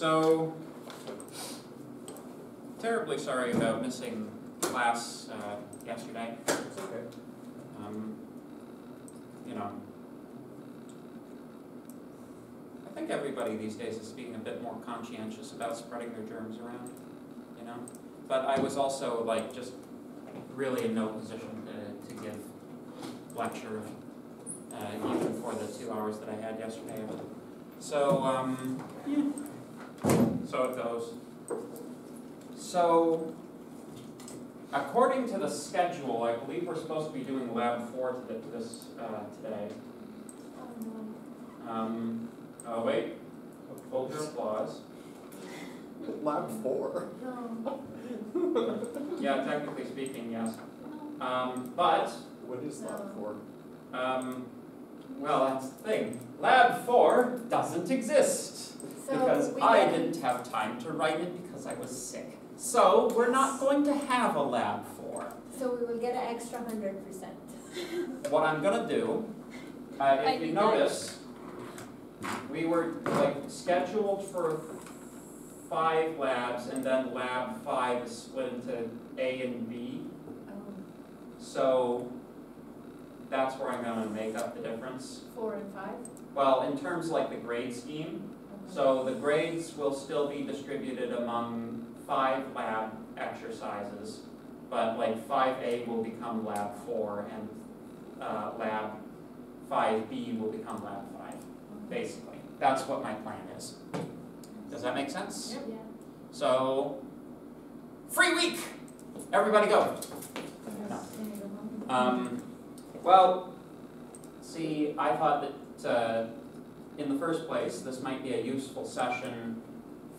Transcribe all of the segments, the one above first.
So, terribly sorry about missing class uh, yesterday. It's okay. Um, you know, I think everybody these days is being a bit more conscientious about spreading their germs around, you know? But I was also like just really in no position to, to give lecture, uh, even for the two hours that I had yesterday. So, um, yeah, so it goes. So, according to the schedule, I believe we're supposed to be doing lab four to the- this, uh, today. Um, oh wait, hold your applause. Lab four. Yeah, technically speaking, yes. Um, but, What is lab four? um, well, that's the thing. Lab four doesn't exist. Because I didn't have time to write it because I was sick. So, we're not going to have a lab four. So we will get an extra hundred percent. What I'm gonna do, uh, I if you did notice, we were like scheduled for five labs and then lab five is split into A and B. Oh. So that's where I'm gonna make up the difference. Four and five? Well, in terms like the grade scheme, so the grades will still be distributed among five lab exercises, but like five A will become lab four and uh, lab five B will become lab five, basically. That's what my plan is. Does that make sense? Yeah. So, free week! Everybody go. Um, well, see, I thought that, uh, in the first place, this might be a useful session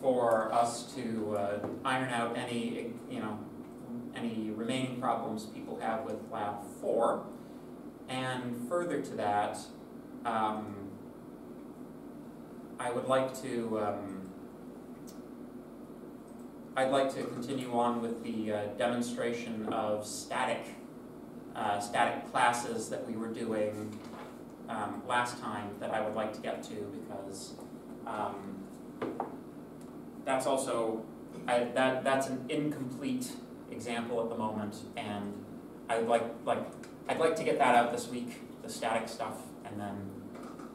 for us to, uh, iron out any, you know, any remaining problems people have with lab four. And further to that, um, I would like to, um, I'd like to continue on with the uh, demonstration of static uh, static classes that we were doing um, last time that I would like to get to because um, that's also I, that that's an incomplete example at the moment, and I'd like like I'd like to get that out this week, the static stuff, and then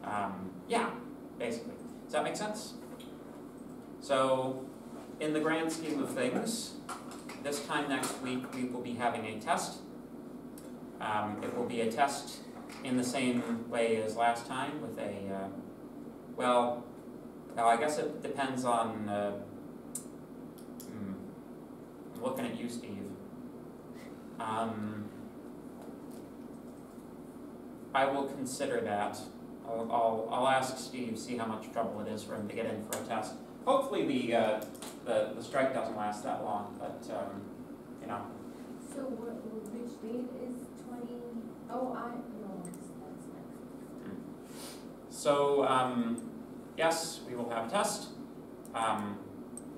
um, yeah, basically. Does that make sense? So, in the grand scheme of things, this time next week we will be having a test. Um, it will be a test in the same way as last time with a, uh, well, well, I guess it depends on, uh, hmm, I'm looking at you, Steve. Um, I will consider that. I'll, I'll, I'll ask Steve, see how much trouble it is for him to get in for a test. Hopefully the, uh, the, the strike doesn't last that long, but, um, you know, So what, which date is oh, I, no. So, um, yes, we will have a test. Um,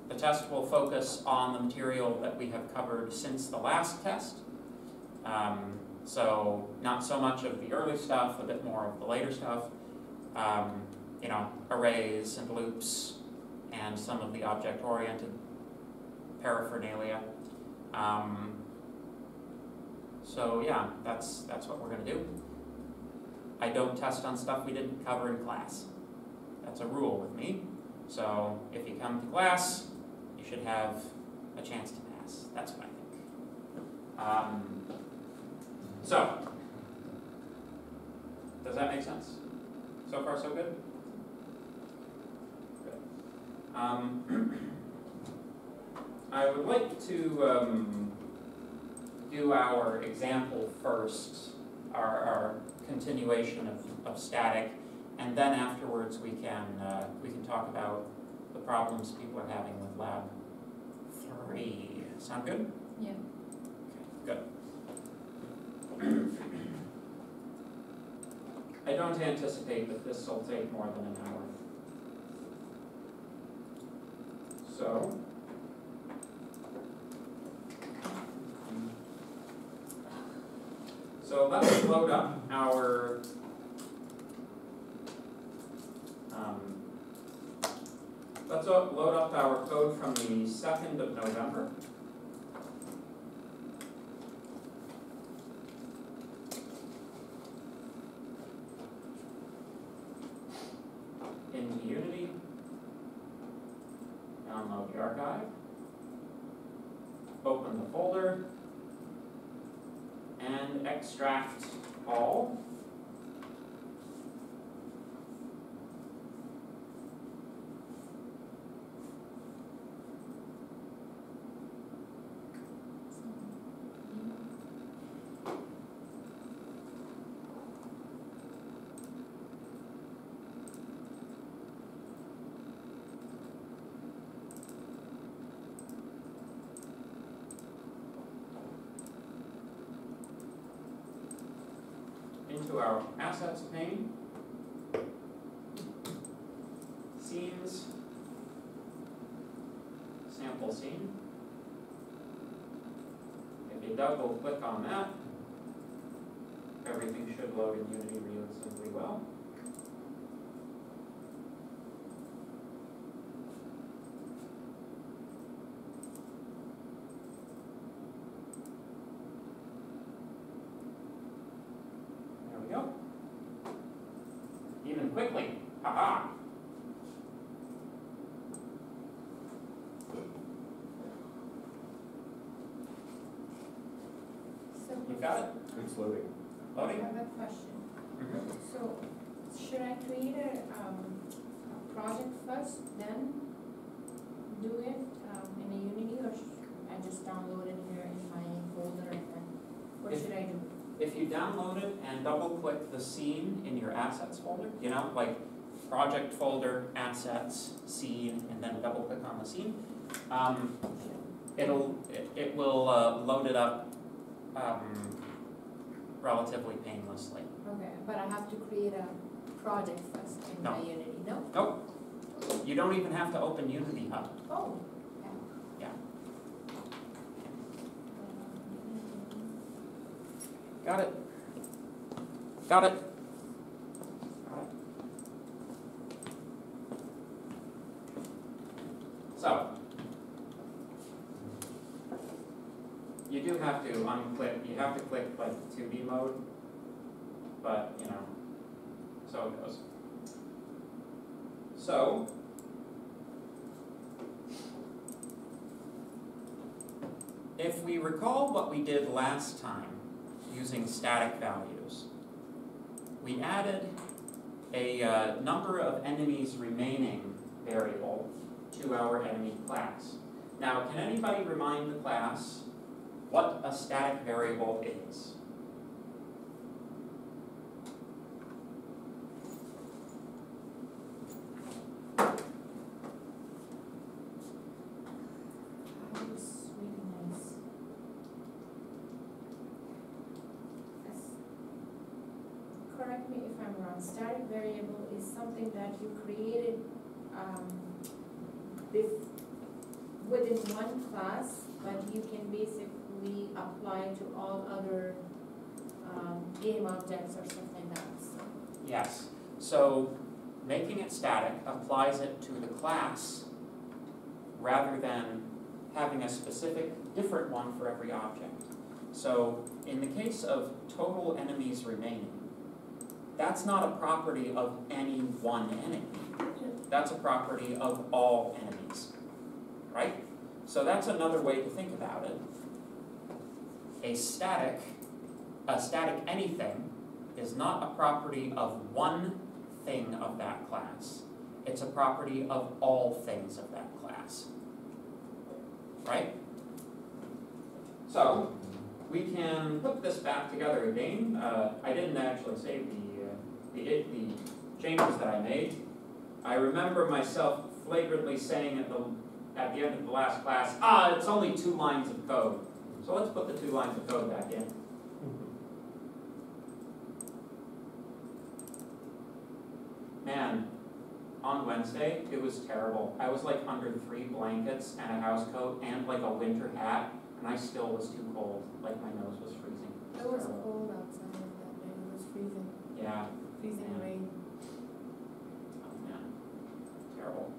the test will focus on the material that we have covered since the last test. Um, so, not so much of the early stuff, a bit more of the later stuff. Um, you know, arrays and loops, and some of the object-oriented paraphernalia. Um, so yeah, that's that's what we're going to do. I don't test on stuff we didn't cover in class. That's a rule with me. So if you come to class, you should have a chance to pass. That's what I think. Um, so, does that make sense? So far, so good? Good. Um, I would like to um, do our example first, our, our continuation of, of static, and then afterwards we can, uh, we can talk about the problems people are having with lab three. Sound good? Yeah. Okay, good. I don't anticipate that this will take more than an hour. So. So let's load up our um, let's load up our code from the second of November. Into Unity. Download the archive. Open the folder. And extract all. into our assets pane. Scenes. Sample scene. If you double click on that, everything should load in Unity reasonably well. There we go. Even quickly, haha. So, You got It's. I have a question. Mhm. So, should I create a, um, a project first, then do it, um, in a Unity, or should I just download it here in my folder and then, what If- should I do? If you download it and double click the scene in your assets folder, you know, like project folder, assets, scene, and then double click on the scene, um, it'll, it, it will, uh, load it up, um, relatively painlessly. Okay, but I have to create a project first in my No. Unity, no? Nope. You don't even have to open Unity Hub. Oh. Yeah. Got it? Got it? Got it. So. You do have to unclick, you have to click like two D mode, but, you know, so it goes. So. If we recall what we did last time, using static values. We added a uh, number of enemies remaining variable to our enemy class. Now, can anybody remind the class what a static variable is? Static variable is something that you created, um, within one class, but you can basically apply to all other, um, game objects or something else? Yes, so making it static applies it to the class rather than having a specific different one for every object. So in the case of total enemies remaining, that's not a property of any one enemy. That's a property of all enemies, right? So that's another way to think about it. A static, a static anything is not a property of one thing of that class. It's a property of all things of that class. Right? So, we can put this back together again. Uh, I didn't actually save the, uh, the, the changes that I made. I remember myself flagrantly saying at the, at the end of the last class, ah, it's only two lines of code. So let's put the two lines of code back in. Man, on Wednesday, it was terrible. I was like under three blankets and a house coat and like a winter hat, and I still was too cold, like my nose was freezing. It was terrible. cold outside that day, it was freezing, Yeah, freezing Yeah. rain. oh man, terrible.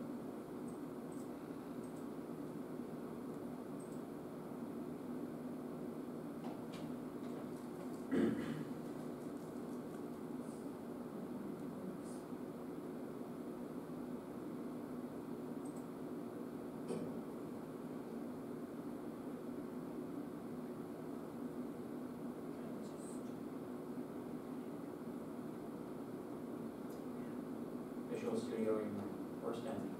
Worst enemy.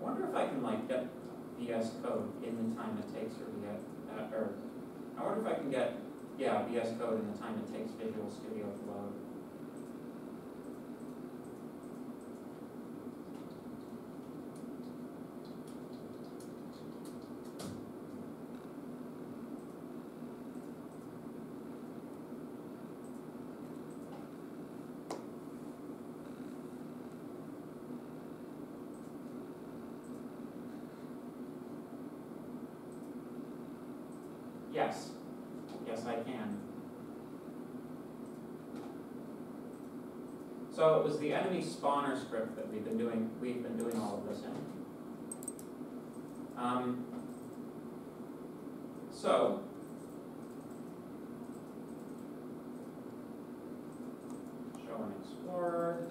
I wonder if I can like get VS Code in the time it takes for the, uh, or, I wonder if I can get, yeah, VS Code in the time it takes Visual Studio to load. Yes, yes, I can. So it was the enemy spawner script that we've been doing, we've been doing all of this in. Um, so. Show in Explorer.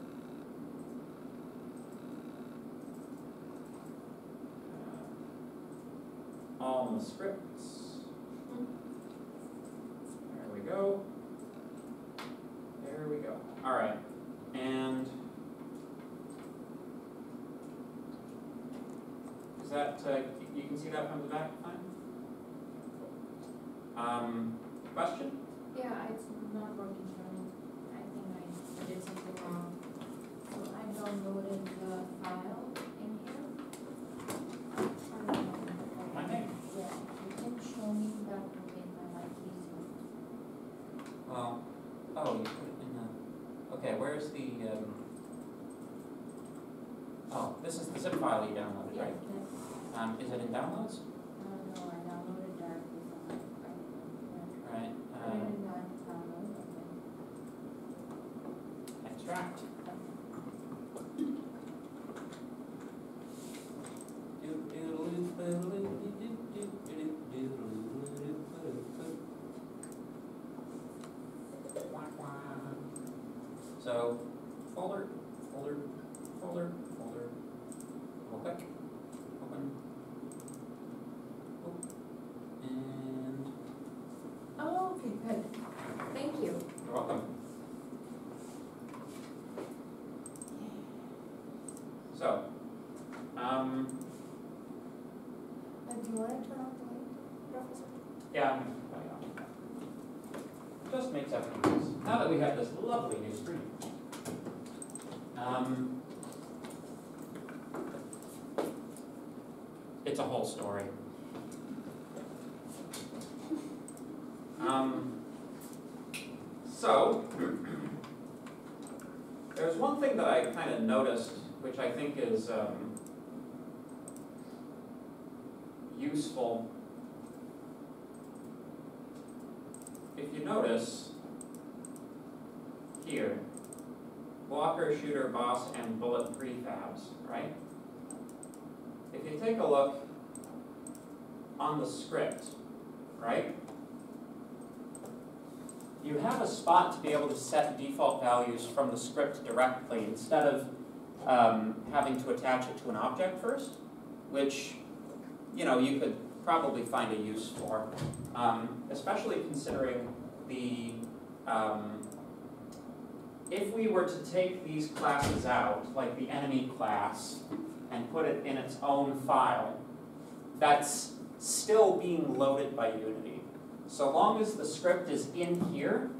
Uh, All the scripts. There we go. There we go. All right. And is that, uh, you can see that from the back fine? Um, question? Yeah, it's not working for me. I think I did something wrong. So I downloaded the file in here. I don't know. My name? Yeah, you can show me that make my life easier. Well, oh, you put it in the, okay, where's the, um, oh, this is the zip file you downloaded, Yeah, right? that's, Um, is it in downloads? uh, no, I downloaded directly from my, I, Right, I um, did not download, okay. extract. So, folder, folder, folder, folder, double click, open. Oop. And Oh, okay, good. Thank you. you're welcome. So, um, Uh, do you wanna turn off the light, Professor? Yeah, I'm gonna play on. Just makes everything nice. Now that we have this lovely new screen. Um, it's a whole story. Um, so, there's one thing that I kind of noticed, which I think is um, useful if you notice here, blocker, shooter, boss, and bullet prefabs, right? If you take a look on the script, right? You have a spot to be able to set default values from the script directly instead of um, having to attach it to an object first, which, you know, you could probably find a use for um, especially considering the, um, if we were to take these classes out, like the enemy class, and put it in its own file, that's still being loaded by Unity. So long as the script is in here,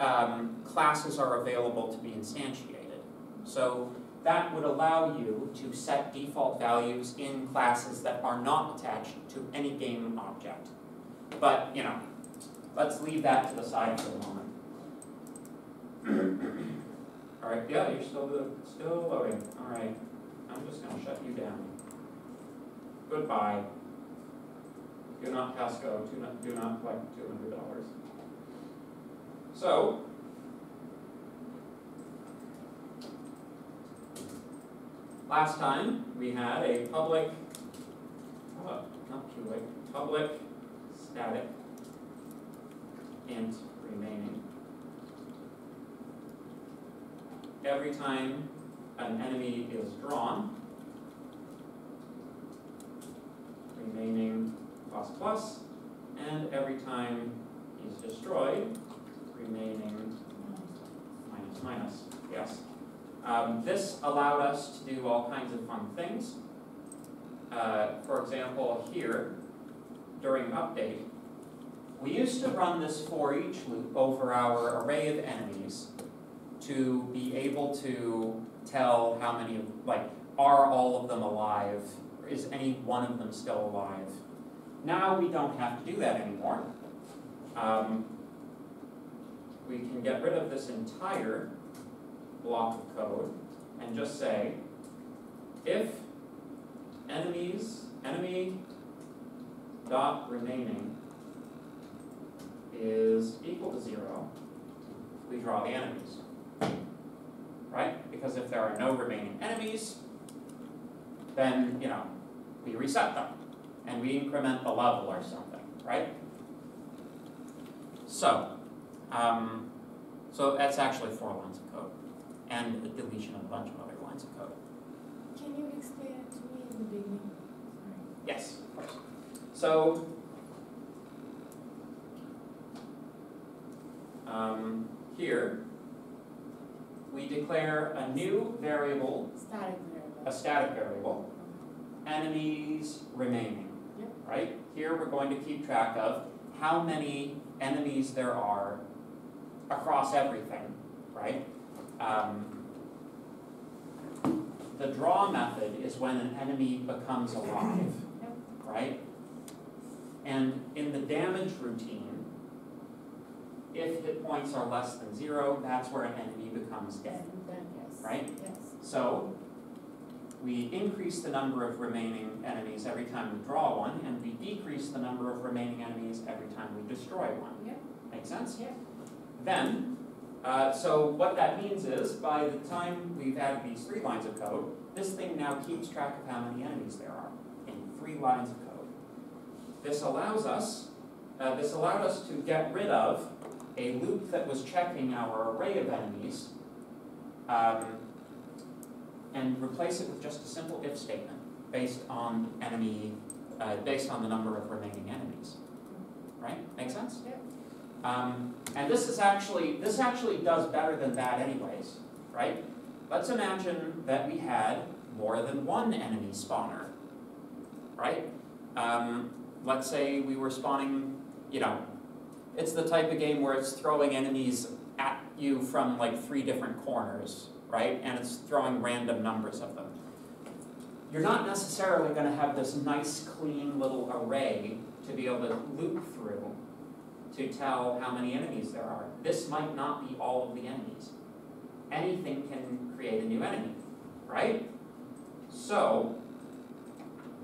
um, classes are available to be instantiated. So that would allow you to set default values in classes that are not attached to any game object. But, you know, let's leave that to the side for the moment. All right, yeah, you're still still loading, all right. I'm just gonna shut you down. Goodbye do not pass go, do not, do not collect $200. So, last time we had a public, not public, public static int remaining. Every time an enemy is drawn, plus and every time is destroyed, remaining minus minus, yes. Um, this allowed us to do all kinds of fun things. Uh, for example, here, during update, we used to run this for each loop over our array of enemies to be able to tell how many, like, are all of them alive? Is any one of them still alive? Now we don't have to do that anymore. Um, we can get rid of this entire block of code and just say, if enemies, enemy dot remaining is equal to zero, we draw the enemies. Right? Because if there are no remaining enemies, then, you know, we reset them and we increment the level or something, right? So, um, so that's actually four lines of code and the deletion of a bunch of other lines of code. Can you explain it to me in the beginning? Yes, of course. So, um, here, we declare a new variable, Static variable. a static variable, enemies remaining. Right? Here, we're going to keep track of how many enemies there are across everything, right? Um, the draw method is when an enemy becomes alive, right? And in the damage routine, if hit points are less than zero, that's where an enemy becomes dead. Right? Yes. So, we increase the number of remaining enemies every time we draw one, and we decrease the number of remaining enemies every time we destroy one. Yeah. Make sense? Yeah. Then, uh, so what that means is, by the time we've added these three lines of code, this thing now keeps track of how many enemies there are in three lines of code. This allows us, uh, this allowed us to get rid of a loop that was checking our array of enemies, um, and replace it with just a simple if statement based on enemy, uh, based on the number of remaining enemies. Right? Make sense? Yep. Um, and this is actually, this actually does better than that anyways, right? Let's imagine that we had more than one enemy spawner, right? Um, let's say we were spawning, you know, it's the type of game where it's throwing enemies at you from like three different corners, right? And it's throwing random numbers of them. You're not necessarily going to have this nice, clean little array to be able to loop through to tell how many enemies there are. This might not be all of the enemies. Anything can create a new enemy, right? So,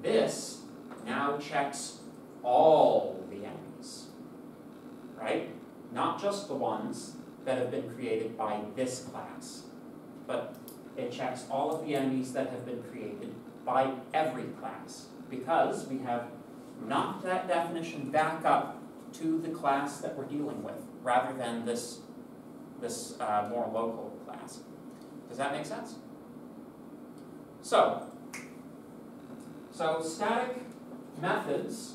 this now checks all the enemies, right? Not just the ones that have been created by this class, but it checks all of the enemies that have been created by every class, because we have knocked that definition back up to the class that we're dealing with, rather than this, this uh, more local class. Does that make sense? So, so static methods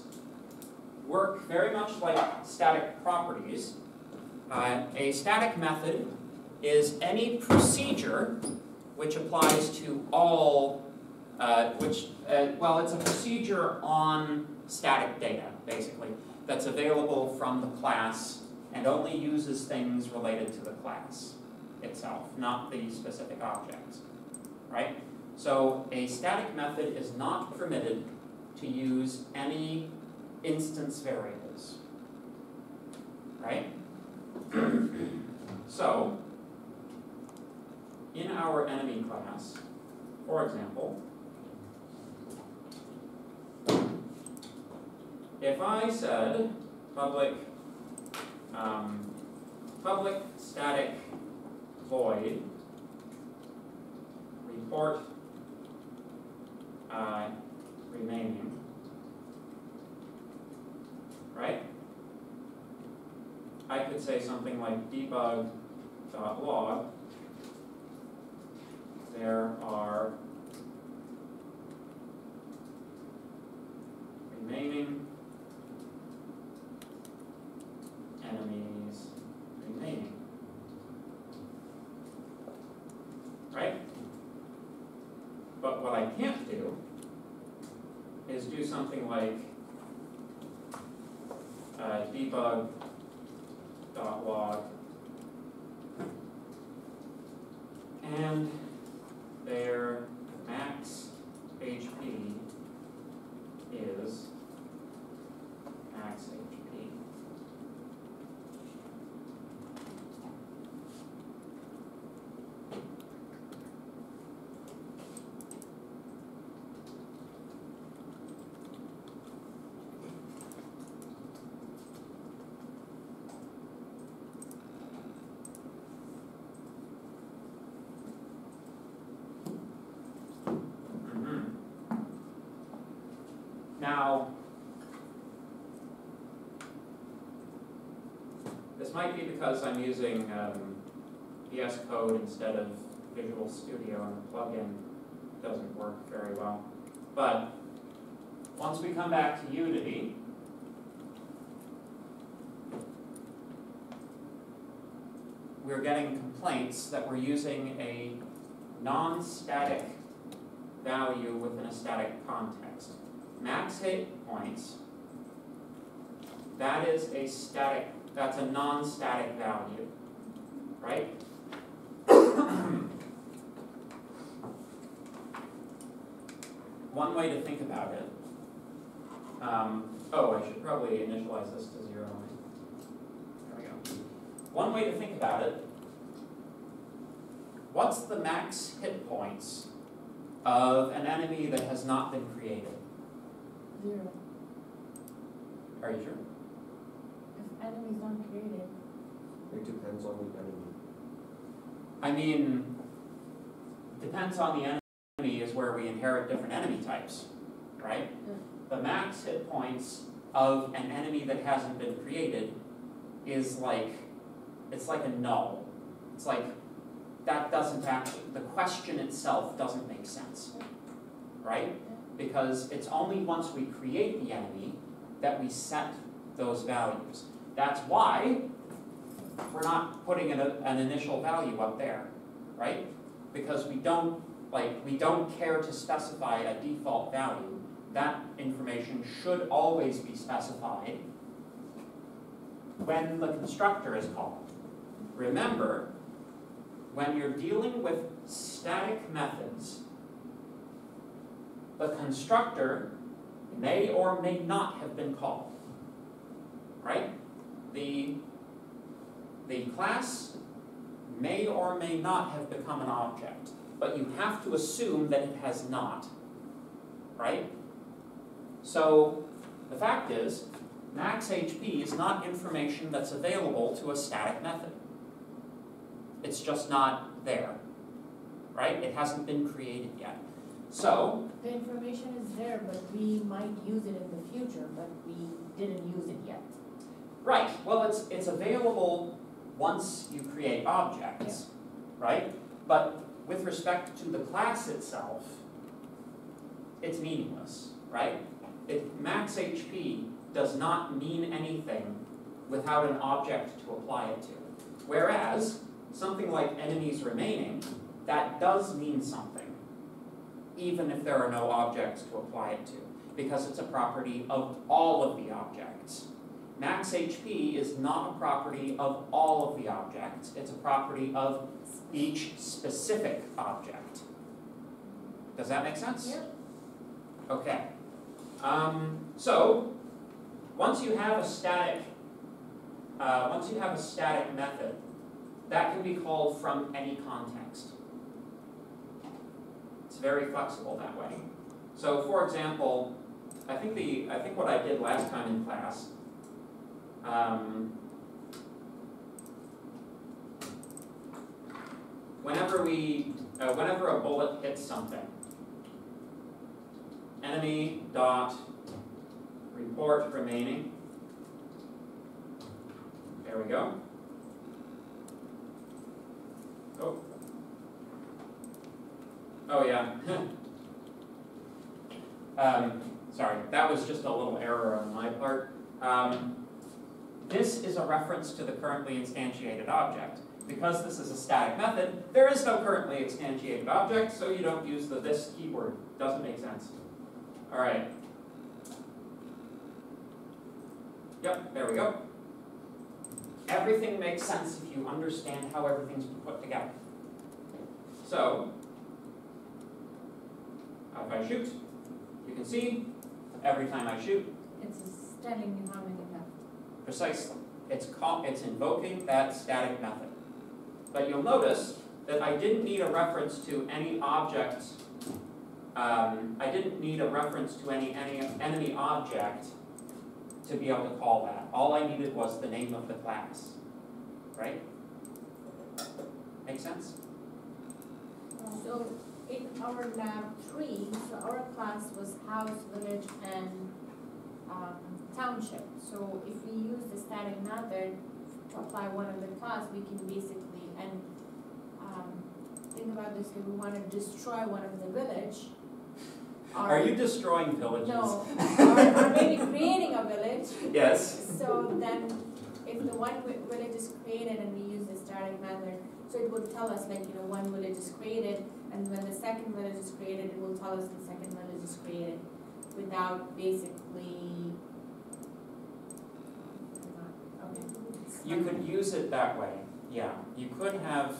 work very much like static properties. Uh, a static method is any procedure which applies to all, uh, which, uh, well, it's a procedure on static data, basically, that's available from the class and only uses things related to the class itself, not the specific objects, right? So a static method is not permitted to use any instance variables, right? so, in our enemy class, for example, if I said public, um, public static void report uh, remaining, right? I could say something like debug.log there are remaining enemies remaining. Right? But what I can't do is do something like uh, debug dot log and their max HP is max HP. Mhm. Now, this might be because I'm using um, VS Code instead of Visual Studio and the plugin doesn't work very well. But once we come back to Unity, we're getting complaints that we're using a non-static value within a static context. Max hit points, that is a static, that's a non-static value, right? One way to think about it, um, oh, I should probably initialize this to zero. There we go. One way to think about it, what's the max hit points of an enemy that has not been created? Zero. Are you sure? If enemy is not created, It depends on the enemy. I mean, depends on the enemy is where we inherit different enemy types, right? The max hit points of an enemy that hasn't been created is like, it's like a null. It's like, that doesn't actually, the question itself doesn't make sense, right? Because it's only once we create the enemy that we set those values. That's why we're not putting an, an initial value up there, right? Because we don't, like, we don't care to specify a default value. That information should always be specified when the constructor is called. Remember, when you're dealing with static methods, the constructor may or may not have been called, right? The the class may or may not have become an object, but you have to assume that it has not, right? So the fact is, max HP is not information that's available to a static method. It's just not there, right? It hasn't been created yet. So, the information is there, but we might use it in the future, but we didn't use it yet. Right, well, it's, it's available once you create objects, right? But with respect to the class itself, it's meaningless, right? It, max HP does not mean anything without an object to apply it to. Whereas, something like enemies remaining, that does mean something, even if there are no objects to apply it to, because it's a property of all of the objects. Max HP is not a property of all of the objects, it's a property of each specific object. Does that make sense? Yep. Okay. Um, so, once you have a static, uh, once you have a static method, that can be called from any context. It's very flexible that way. So, for example, I think the I think what I did last time in class um, whenever we, uh, whenever a bullet hits something, enemy dot report remaining. There we go. Oh. Oh, yeah. Um, sorry, that was just a little error on my part. Um, this is a reference to the currently instantiated object. Because this is a static method, there is no currently instantiated object, so you don't use the this keyword. Doesn't make sense. All right. Yep, there we go. Everything makes sense if you understand how everything's put together. So, if I shoot, you can see, every time I shoot, It's telling you how many. Precisely, it's it's invoking that static method. But you'll notice that I didn't need a reference to any objects. um, I didn't need a reference to any, any enemy object to be able to call that. All I needed was the name of the class, right? Make sense? So in our lab three, so our class was house, village, and um, township. So if we use the static method to apply one of the class, we can basically, and um, think about this, if we wanna destroy one of the village. Are you destroying villages? No, or, or maybe creating a village, Yes. so then if the one vi- village is created and we use the static method, so it would tell us like, you know, one village is created, and when the second village is created, it will tell us the second village is created without basically. Okay. You could use it that way, yeah. You could have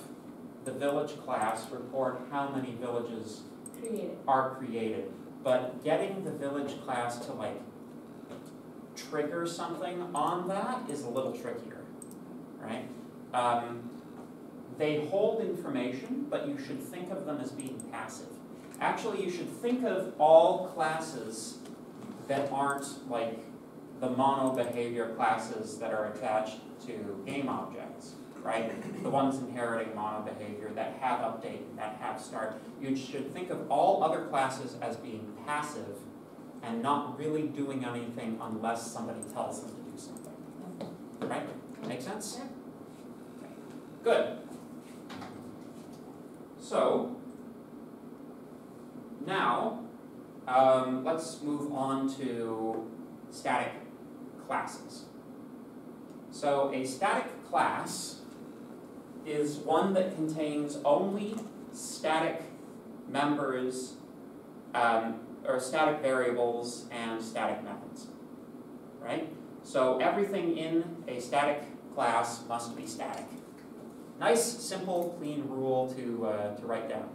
the village class report how many villages Created, are created. But getting the village class to like trigger something on that is a little trickier, right? Um, they hold information, but you should think of them as being passive. Actually, you should think of all classes that aren't like the mono behavior classes that are attached to game objects, right? The ones inheriting mono behavior that have update, that have start. You should think of all other classes as being passive and not really doing anything unless somebody tells them to do something. Right? Make sense? Yeah. Good. So, now, um, let's move on to static classes. So a static class is one that contains only static members, um, or static variables and static methods, right? So everything in a static class must be static. Nice, simple, clean rule to, uh, to write down,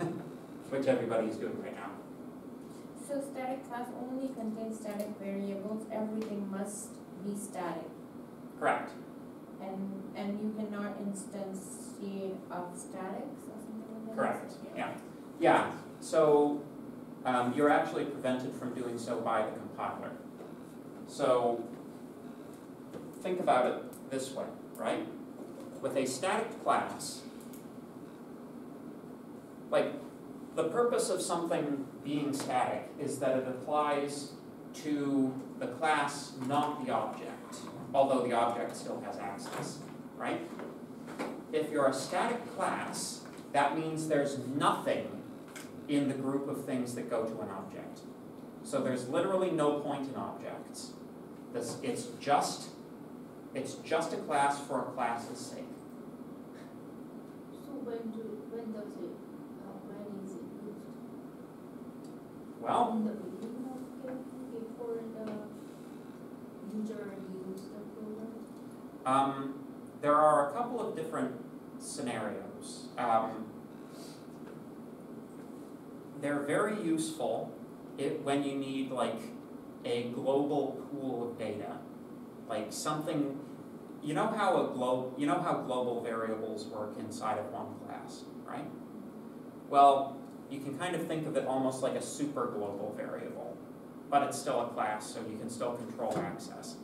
which everybody is doing right now. So static class only contains static variables, everything must be static. Correct. And, and you cannot instantiate of statics or something like that? Correct, yeah. Yeah, so um, you're actually prevented from doing so by the compiler. So think about it this way, right? With a static class, like the purpose of something being static is that it applies to the class, not the object, although the object still has access, right? If you're a static class, that means there's nothing in the group of things that go to an object. So there's literally no point in objects. This, it's just, it's just a class for a class's sake. So when do, when does it, uh, when is it used? Well, the beginning of game, before the user use the program? um, there are a couple of different scenarios. Um, they're very useful it, when you need like a global pool of data. Like something, you know how a glo, you know how global variables work inside of one class, right? Well, you can kind of think of it almost like a super global variable, but it's still a class, so you can still control access.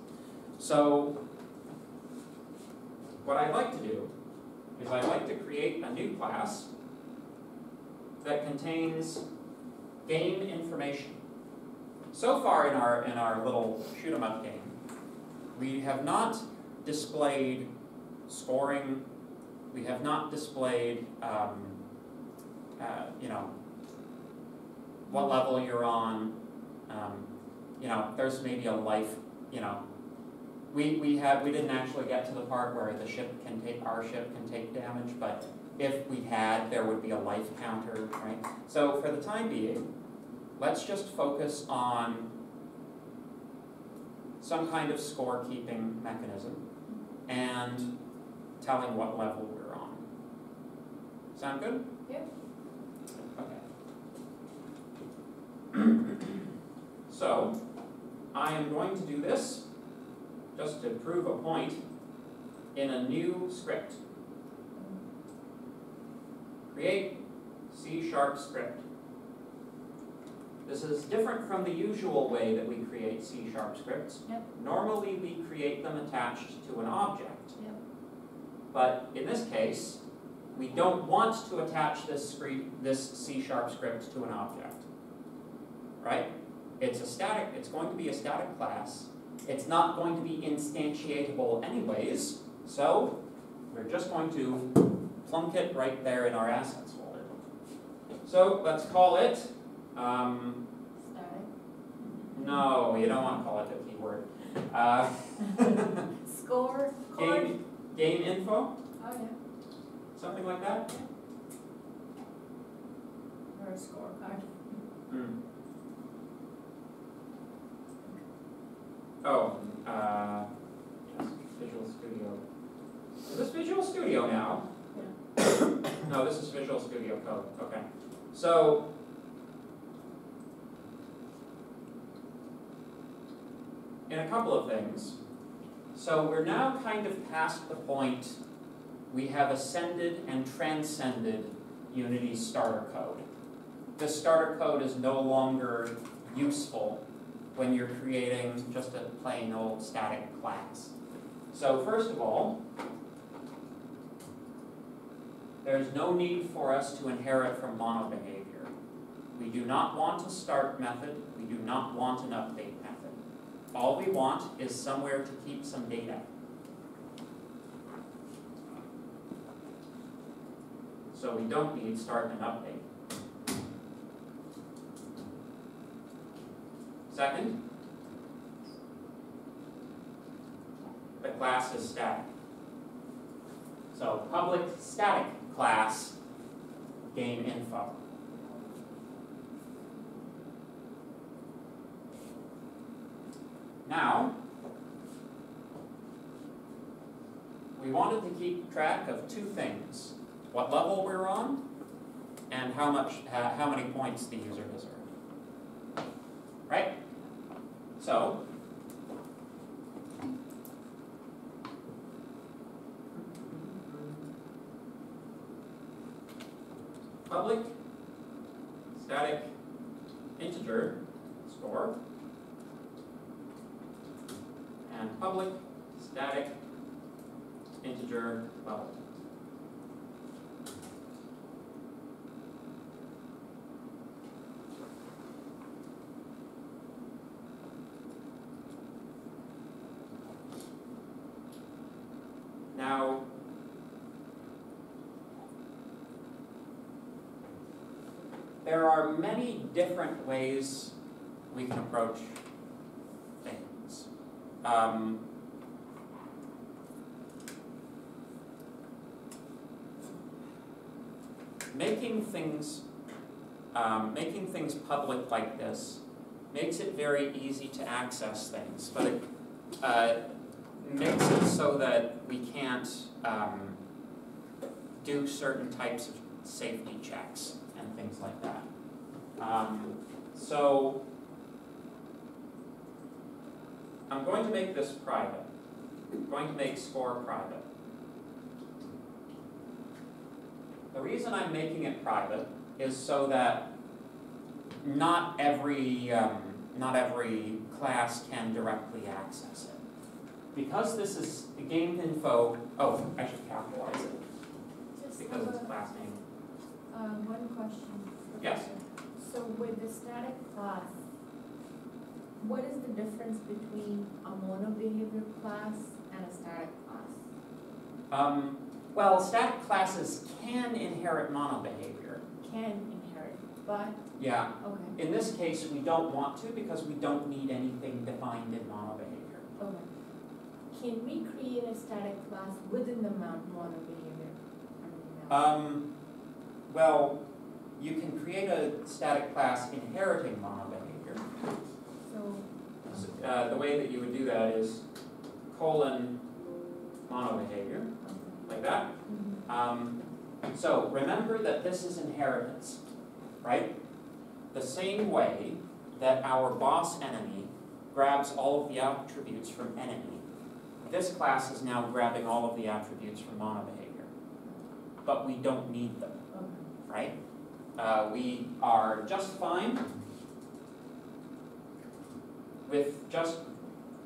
So, what I'd like to do is I'd like to create a new class that contains game information. So far in our, in our little shoot 'em up game, we have not displayed scoring, we have not displayed, um, uh, you know, what level you're on. Um, you know, there's maybe a life, you know. We, we have, we didn't actually get to the part where the ship can take, our ship can take damage, but if we had, there would be a life counter, right? So for the time being, let's just focus on some kind of scorekeeping mechanism and telling what level we're on. Sound good? Yep. Okay. So, I am going to do this, just to prove a point, in a new script. Create C sharp script. This is different from the usual way that we create C sharp scripts. Yep. Normally, we create them attached to an object. Yep. But in this case, we don't want to attach this script, this C sharp script to an object. Right? It's a static, it's going to be a static class. It's not going to be instantiatable anyways, so we're just going to plunk it right there in our assets folder. So let's call it, um, Static. no, you don't want to call it a keyword. Uh, Score, game, game info, Oh, yeah, something like that? or a scorecard. Hmm. Oh, uh, yes, Visual Studio. Is this Visual Studio now? No, this is Visual Studio Code, okay. So. In a couple of things. So we're now kind of past the point we have ascended and transcended Unity starter code. This starter code is no longer useful when you're creating just a plain old static class. So first of all, there's no need for us to inherit from mono behavior. We do not want a start method, we do not want an update method. All we want is somewhere to keep some data. So we don't need start and update. Second, the class is static. So public static class game info. Now, we wanted to keep track of two things. What level we're on and how much, how many points the user has earned. Right? So, public static integer score and public static integer level. Now, there are many different ways we can approach things. Um, making things, um, making things public like this makes it very easy to access things, but it uh, makes it so that we can't um, do certain types of safety checks and things like that. Um, so I'm going to make this private. I'm going to make score private. The reason I'm making it private is so that not every um, not every class can directly access it. Because this is game info, oh, I should capitalize it Just because it's uh, class name. Um, one question. Yes. So with the static class, what is the difference between a mono behavior class and a static class? Um, well, static classes can inherit mono behavior. Can inherit. but, Yeah, okay, in this case, we don't want to because we don't need anything defined in monobehavior. okay. Can we create a static class within the mount mono behavior? I mean, uh, Um, well, you can create a static class inheriting monobehavior. So, Uh, the way that you would do that is colon monobehavior, like that. Mhm. Um, so remember that this is inheritance, right? The same way that our boss enemy grabs all of the attributes from enemy, this class is now grabbing all of the attributes from monobehavior. But we don't need them, Okay. right? Uh, we are just fine with just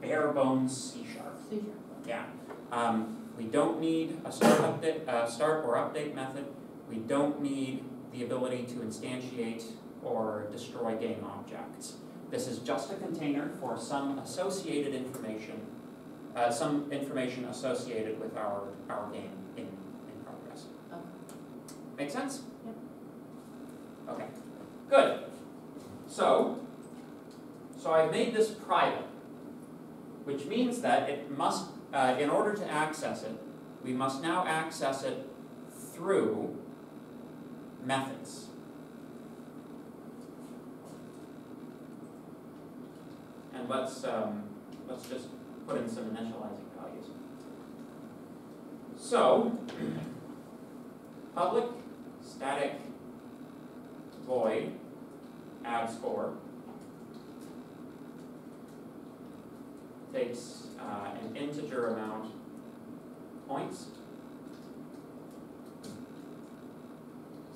bare bones C sharp. So, yeah. Yeah, um, we don't need a start update, uh, start or update method. We don't need the ability to instantiate or destroy game objects. This is just a container for some associated information, uh, some information associated with our, our game in, in progress. Okay. Make sense? Okay, good. So, so I've made this private, which means that it must, uh, in order to access it, we must now access it through methods. And let's, um, let's just put in some initializing values. So, public static void add score takes uh, an integer amount points.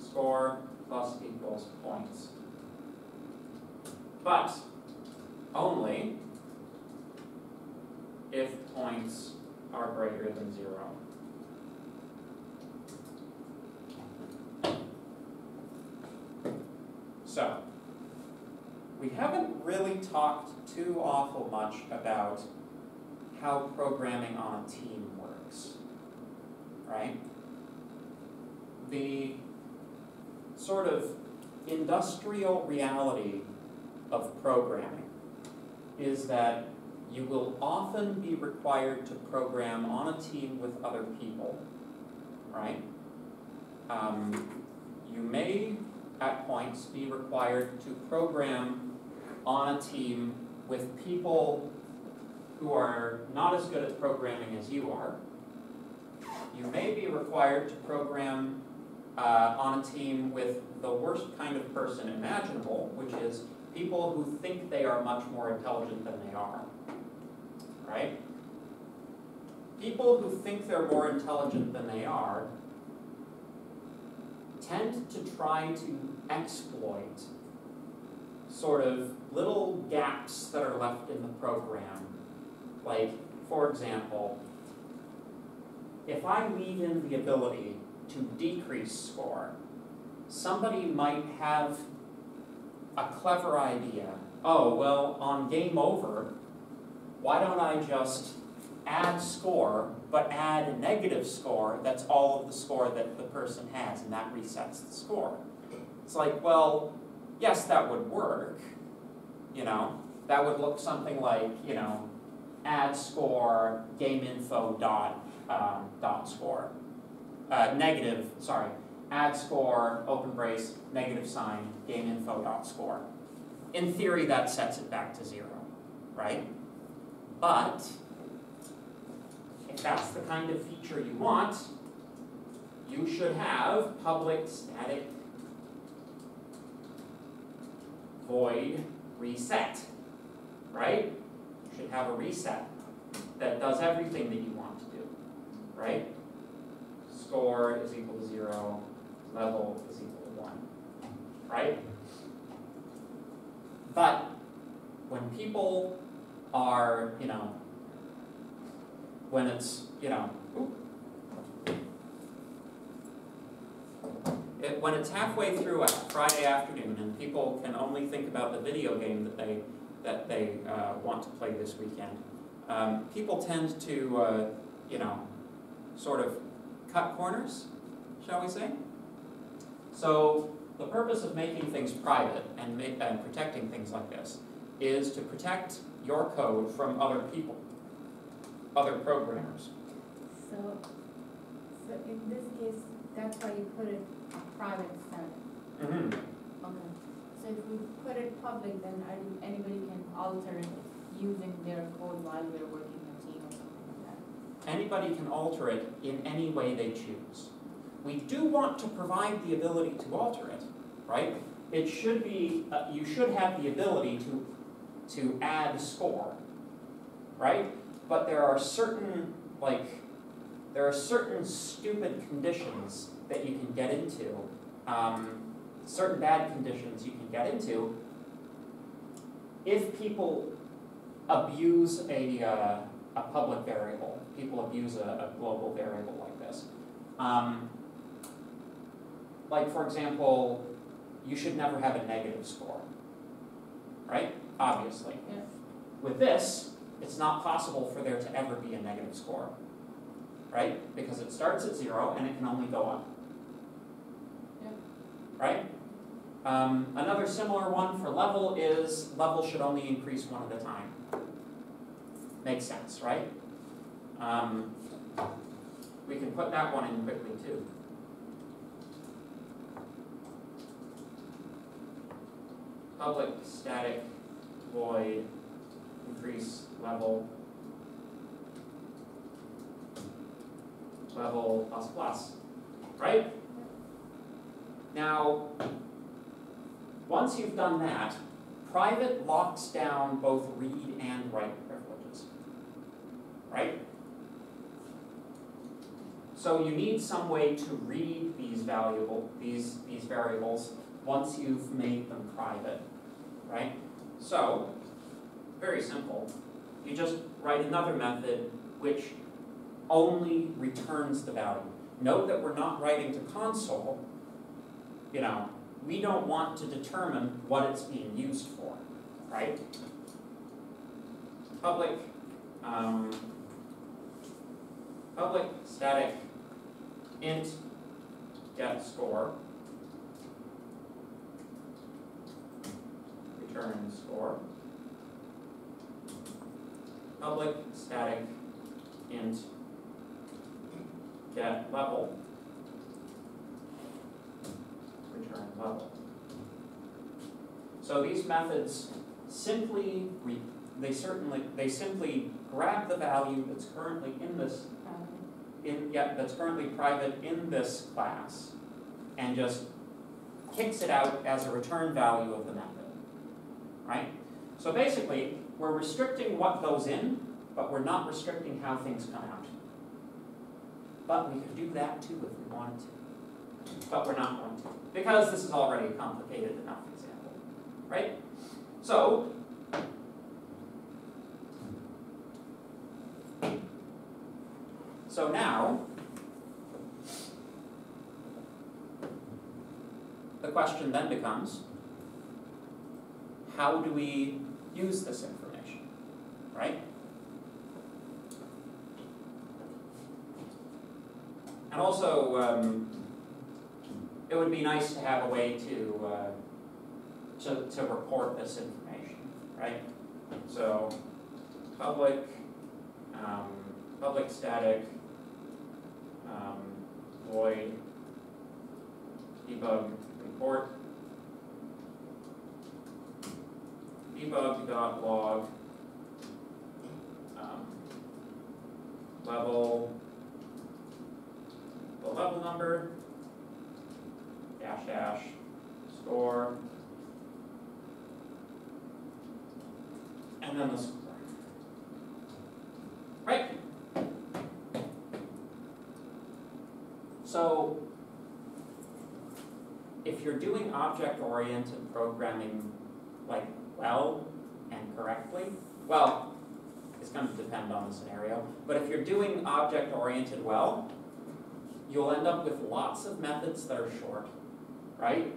Score plus equals points. But only if points are greater than zero So, we haven't really talked too awful much about how programming on a team works, right? The sort of industrial reality of programming is that you will often be required to program on a team with other people, right? Um, you may at points be required to program on a team with people who are not as good at programming as you are. You may be required to program uh, on a team with the worst kind of person imaginable, which is people who think they are much more intelligent than they are. Right? People who think they're more intelligent than they are tend to try to exploit sort of little gaps that are left in the program. Like, for example, if I leave in the ability to decrease score, somebody might have a clever idea. Oh, well, on game over, why don't I just add score, but add a negative score that's all of the score that the person has, and that resets the score. It's like, well, yes, that would work, you know, that would look something like, you know, add score, game info dot, um, dot score. Uh, negative, sorry, add score, open brace, negative sign, game info dot score. In theory, that sets it back to zero, right? But if that's the kind of feature you want, you should have public static void reset, right? You should have a reset that does everything that you want to do, right? Score is equal to zero, level is equal to one, right? But when people are, you know, when it's, you know, it, when it's halfway through a Friday afternoon and people can only think about the video game that they that they uh, want to play this weekend, um, people tend to, uh, you know, sort of cut corners, shall we say? So the purpose of making things private and ma- and protecting things like this is to protect your code from other people, other programmers. So, so in this case, that's why you put it a private static. Mm-hmm. Okay. So if we put it public, then anybody can alter it using their code while we're working in a team or something like that. Anybody can alter it in any way they choose. We do want to provide the ability to alter it, right? It should be, uh, you should have the ability to, to add score, right? But there are certain, like, there are certain stupid conditions that you can get into, um, certain bad conditions you can get into if people abuse a, uh, a public variable, people abuse a, a global variable like this. Um, like, for example, you should never have a negative score, right? Obviously. Yeah. With this, it's not possible for there to ever be a negative score, right? Because it starts at zero and it can only go up. Yeah. Right? Um, another similar one for level is level should only increase one at a time. Makes sense, right? Um, we can put that one in quickly too. Public static void increase level level plus plus, right? Now, once you've done that, private locks down both read and write privileges, right? So you need some way to read these valuable, these, these variables once you've made them private, right? So, very simple. You just write another method which only returns the value. Note that we're not writing to console, you know, we don't want to determine what it's being used for, right? Public, um, public static int get score return score. Public static int get level return level. So these methods simply they certainly they simply grab the value that's currently in this in yeah that's currently private in this class and just kicks it out as a return value of the method. Right? So basically, we're restricting what goes in, but we're not restricting how things come out. But we could do that too if we wanted to. But we're not going to, because this is already a complicated enough example. Right? So, so now, the question then becomes, how do we use this information, right? And also, um, it would be nice to have a way to, uh, to, to report this information, right? So, public, um, public static, um, void, debug report, debug.log um, level level dash dash score and then the score right? So if you're doing object oriented programming like well and correctly, well, it's going to depend on the scenario, but if you're doing object-oriented well, you'll end up with lots of methods that are short, right?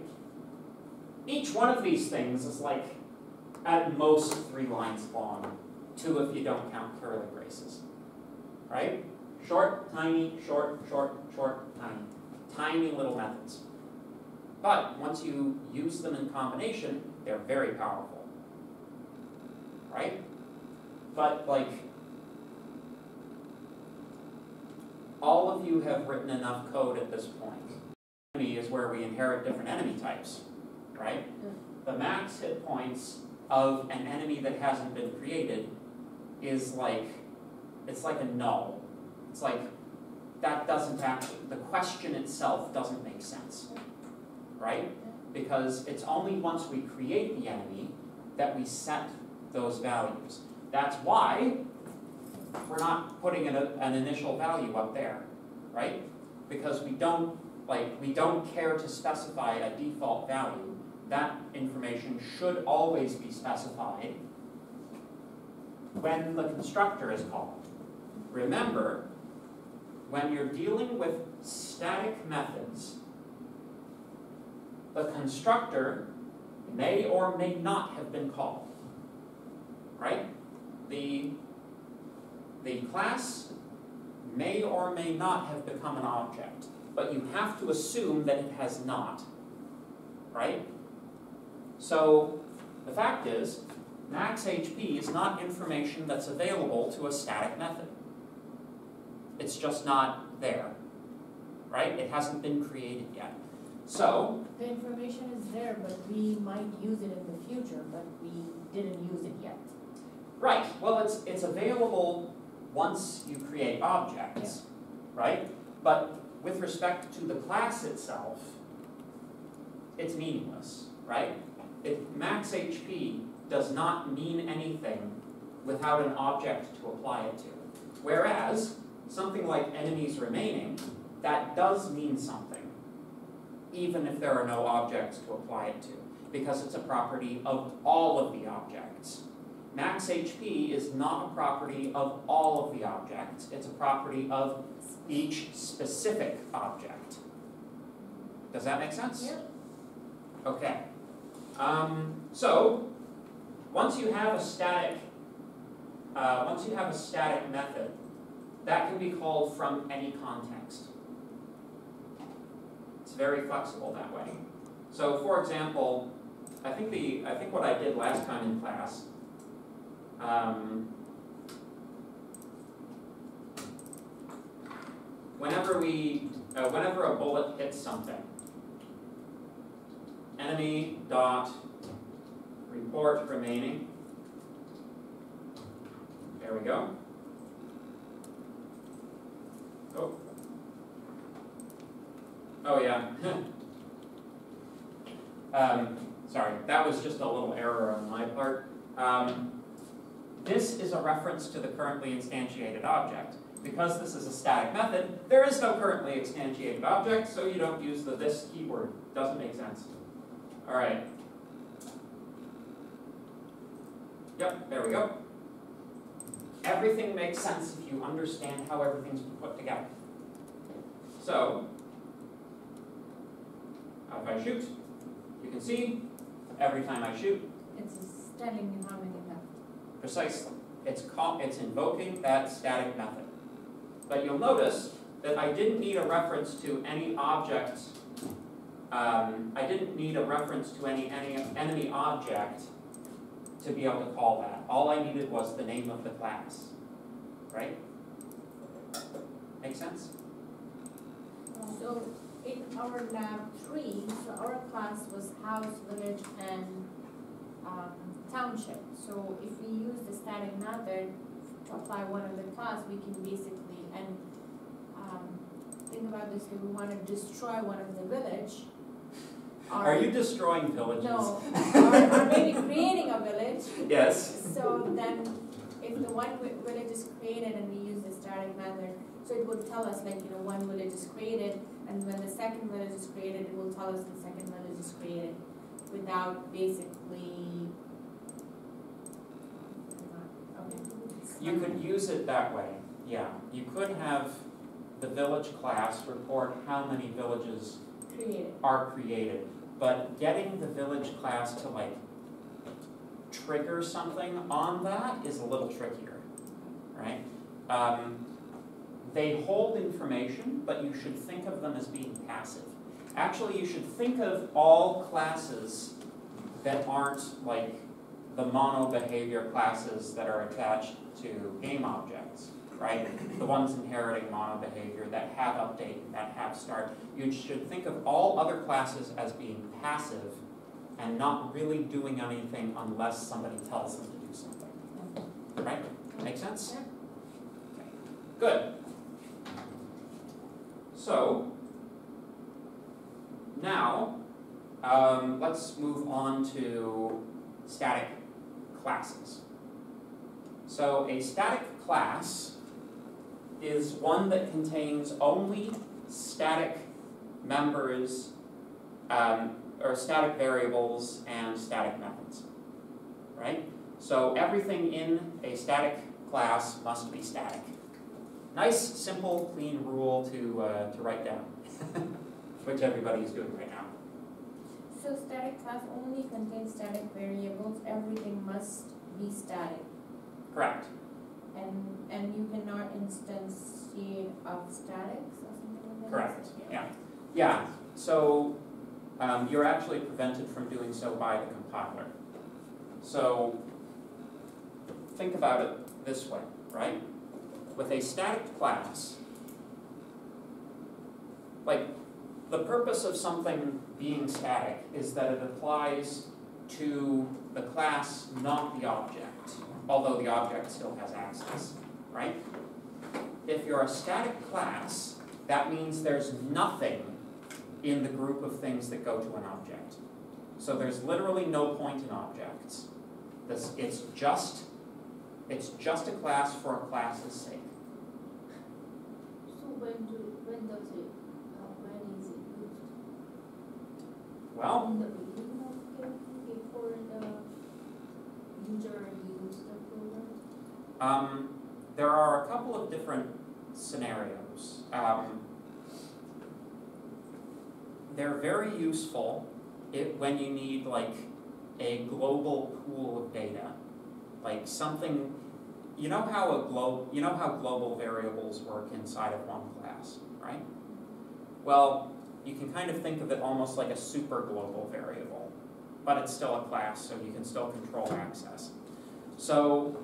Each one of these things is like, at most, three lines long, two if you don't count curly braces, right? Short, tiny, short, short, short, tiny. Tiny little methods. But once you use them in combination, they're very powerful. Right? But like, all of you have written enough code at this point. Enemy is where we inherit different enemy types, right? The max hit points of an enemy that hasn't been created is like, it's like a null. It's like, that doesn't actually, the question itself doesn't make sense, right? Because it's only once we create the enemy that we set those values. That's why we're not putting an, an initial value up there, right? Because we don't, like, we don't care to specify a default value. That information should always be specified when the constructor is called. Remember, when you're dealing with static methods, the constructor may or may not have been called, right? The, the class may or may not have become an object, but you have to assume that it has not, right? So the fact is, max HP is not information that's available to a static method. It's just not there, right? It hasn't been created yet. So, The information is there, but we might use it in the future, but we didn't use it yet. right, well, it's, it's available once you create objects, right? But with respect to the class itself, it's meaningless, right? It, max HP does not mean anything without an object to apply it to. Whereas, something like enemies remaining, that does mean something, even if there are no objects to apply it to, because it's a property of all of the objects. Max HP is not a property of all of the objects, it's a property of each specific object. Does that make sense? Yep. Okay. Um, so, once you have a static, uh, once you have a static method, that can be called from any context. It's very flexible that way. So, for example, I think the I think what I did last time in class. Um, whenever we, uh, whenever a bullet hits something, enemy dot report remaining. There we go. Oh. Oh, yeah. um, sorry, that was just a little error on my part. Um, this is a reference to the currently instantiated object. Because this is a static method, there is no currently instantiated object, so you don't use the this keyword. Doesn't make sense. All right. Yep, there we go. Everything makes sense if you understand how everything's put together. So, if I shoot, you can see every time I shoot, It's a many left. Precisely, it's it's invoking that static method. But you'll notice that I didn't need a reference to any object um, I didn't need a reference to any, any enemy object to be able to call that. All I needed was the name of the class, right? Make sense? So in our lab three, so our class was house, village, and um, township. So if we use the static method to apply one of the class, we can basically, and um, think about this, if we want to destroy one of the village. or- Are you destroying villages? No, or, or maybe creating a village, Yes. so then if the one vi- village is created and we use the static method, so it would tell us like, you know, one village is created, and when the second village is created, it will tell us the second village is created without basically. Okay. You could use it that way, yeah. You could have the village class report how many villages Created, are created, but getting the village class to like trigger something on that is a little trickier, right? Um, they hold information, but you should think of them as being passive. Actually, you should think of all classes that aren't like the mono behavior classes that are attached to game objects, right? The ones inheriting mono behavior that have update, that have start. You should think of all other classes as being passive and not really doing anything unless somebody tells them to do something. Right? Make sense? Good. So, now, um, let's move on to static classes. So a static class is one that contains only static members, um, or static variables and static methods, right? So everything in a static class must be static. Nice, simple, clean rule to, uh, to write down, which everybody is doing right now. So static class only contains static variables, everything must be static. Correct. And, and you cannot instantiate of statics or something like that? Correct, yeah. Yeah, so um, you're actually prevented from doing so by the compiler. So think about it this way, right? With a static class, like the purpose of something being static is that it applies to the class, not the object, although the object still has access, right? If you're a static class, that means there's nothing in the group of things that go to an object. So there's literally no point in objects. This, it's just, it's just a class for a class's sake. So when do, when does it, uh, when is it used? Well, In the beginning of game, before the user use the program? Um, there are a couple of different scenarios. Um, they're very useful it, when you need like a global pool of data, like something. You know how a glo- you know how global variables work inside of one class, right? Well, you can kind of think of it almost like a super global variable, but it's still a class, so you can still control access. So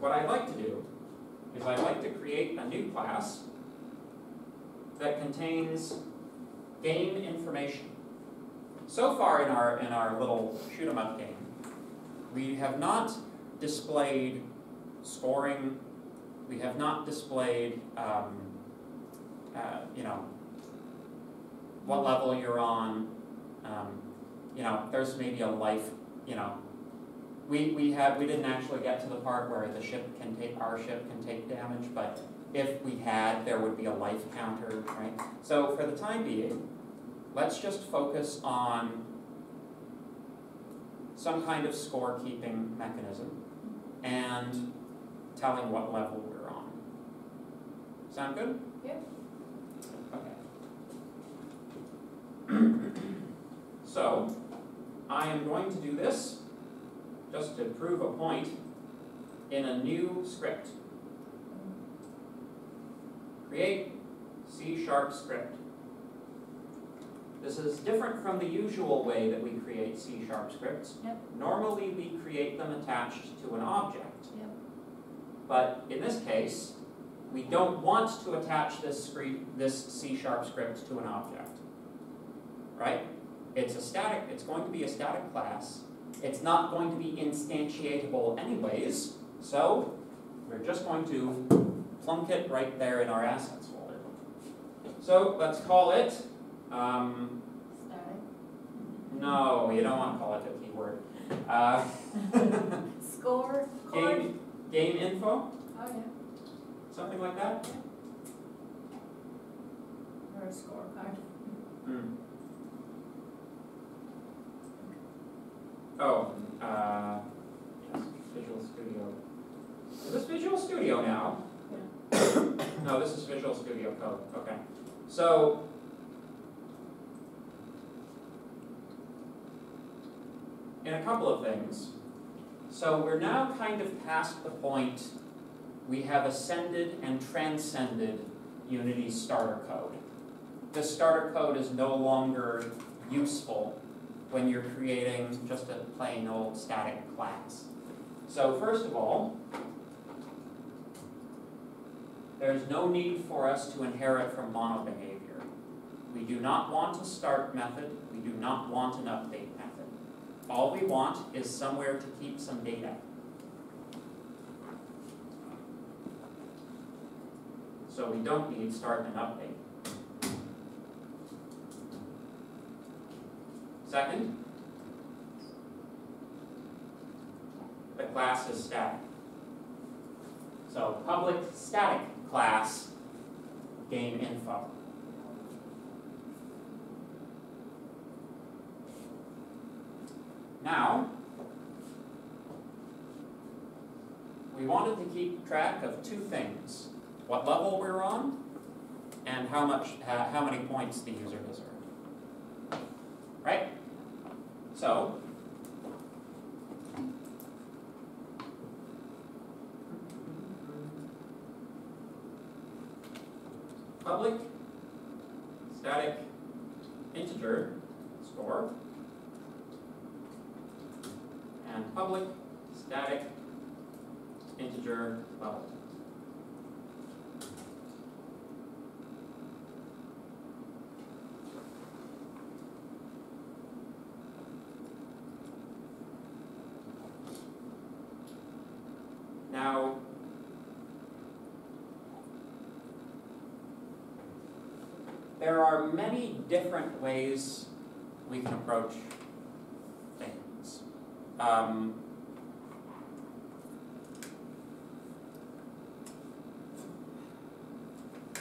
what I'd like to do is I'd like to create a new class that contains game information. So far in our, in our little shoot 'em up game, we have not displayed scoring, we have not displayed, um, uh, you know, what level you're on, um, you know, there's maybe a life, you know, we, we have, we didn't actually get to the part where the ship can take, our ship can take damage, but if we had, there would be a life counter, right? So for the time being, let's just focus on some kind of scorekeeping mechanism and telling what level we're on. Sound good? Yep. Okay. So, I am going to do this just to prove a point in a new script. Create C sharp script. This is different from the usual way that we create C sharp scripts. Yep. Normally, we create them attached to an object. Yep. But in this case, we don't want to attach this this C sharp script to an object. Right? It's a static, it's going to be a static class. It's not going to be instantiatable anyways, so we're just going to plunk it right there in our assets folder. So let's call it, um, Static. no, you don't want to call it a keyword. Uh, Score, game, game info, Oh, yeah, something like that? or a scorecard. Hmm. Oh, uh, Visual Studio. Is this Visual Studio now? No, this is Visual Studio Code, okay. So. In a couple of things. So we're now kind of past the point, we have ascended and transcended Unity's starter code. this starter code is no longer useful when you're creating just a plain old static class. So first of all, there's no need for us to inherit from mono behavior. We do not want a start method, we do not want an update method. All we want is somewhere to keep some data. So we don't need start and update. Second, the class is static. So public static class game info. Now, we wanted to keep track of two things. What level we're on and how much, uh, how many points the user has earned. Right? So, public static integer score and public static integer level. Now, there are many different ways we can approach things. Um,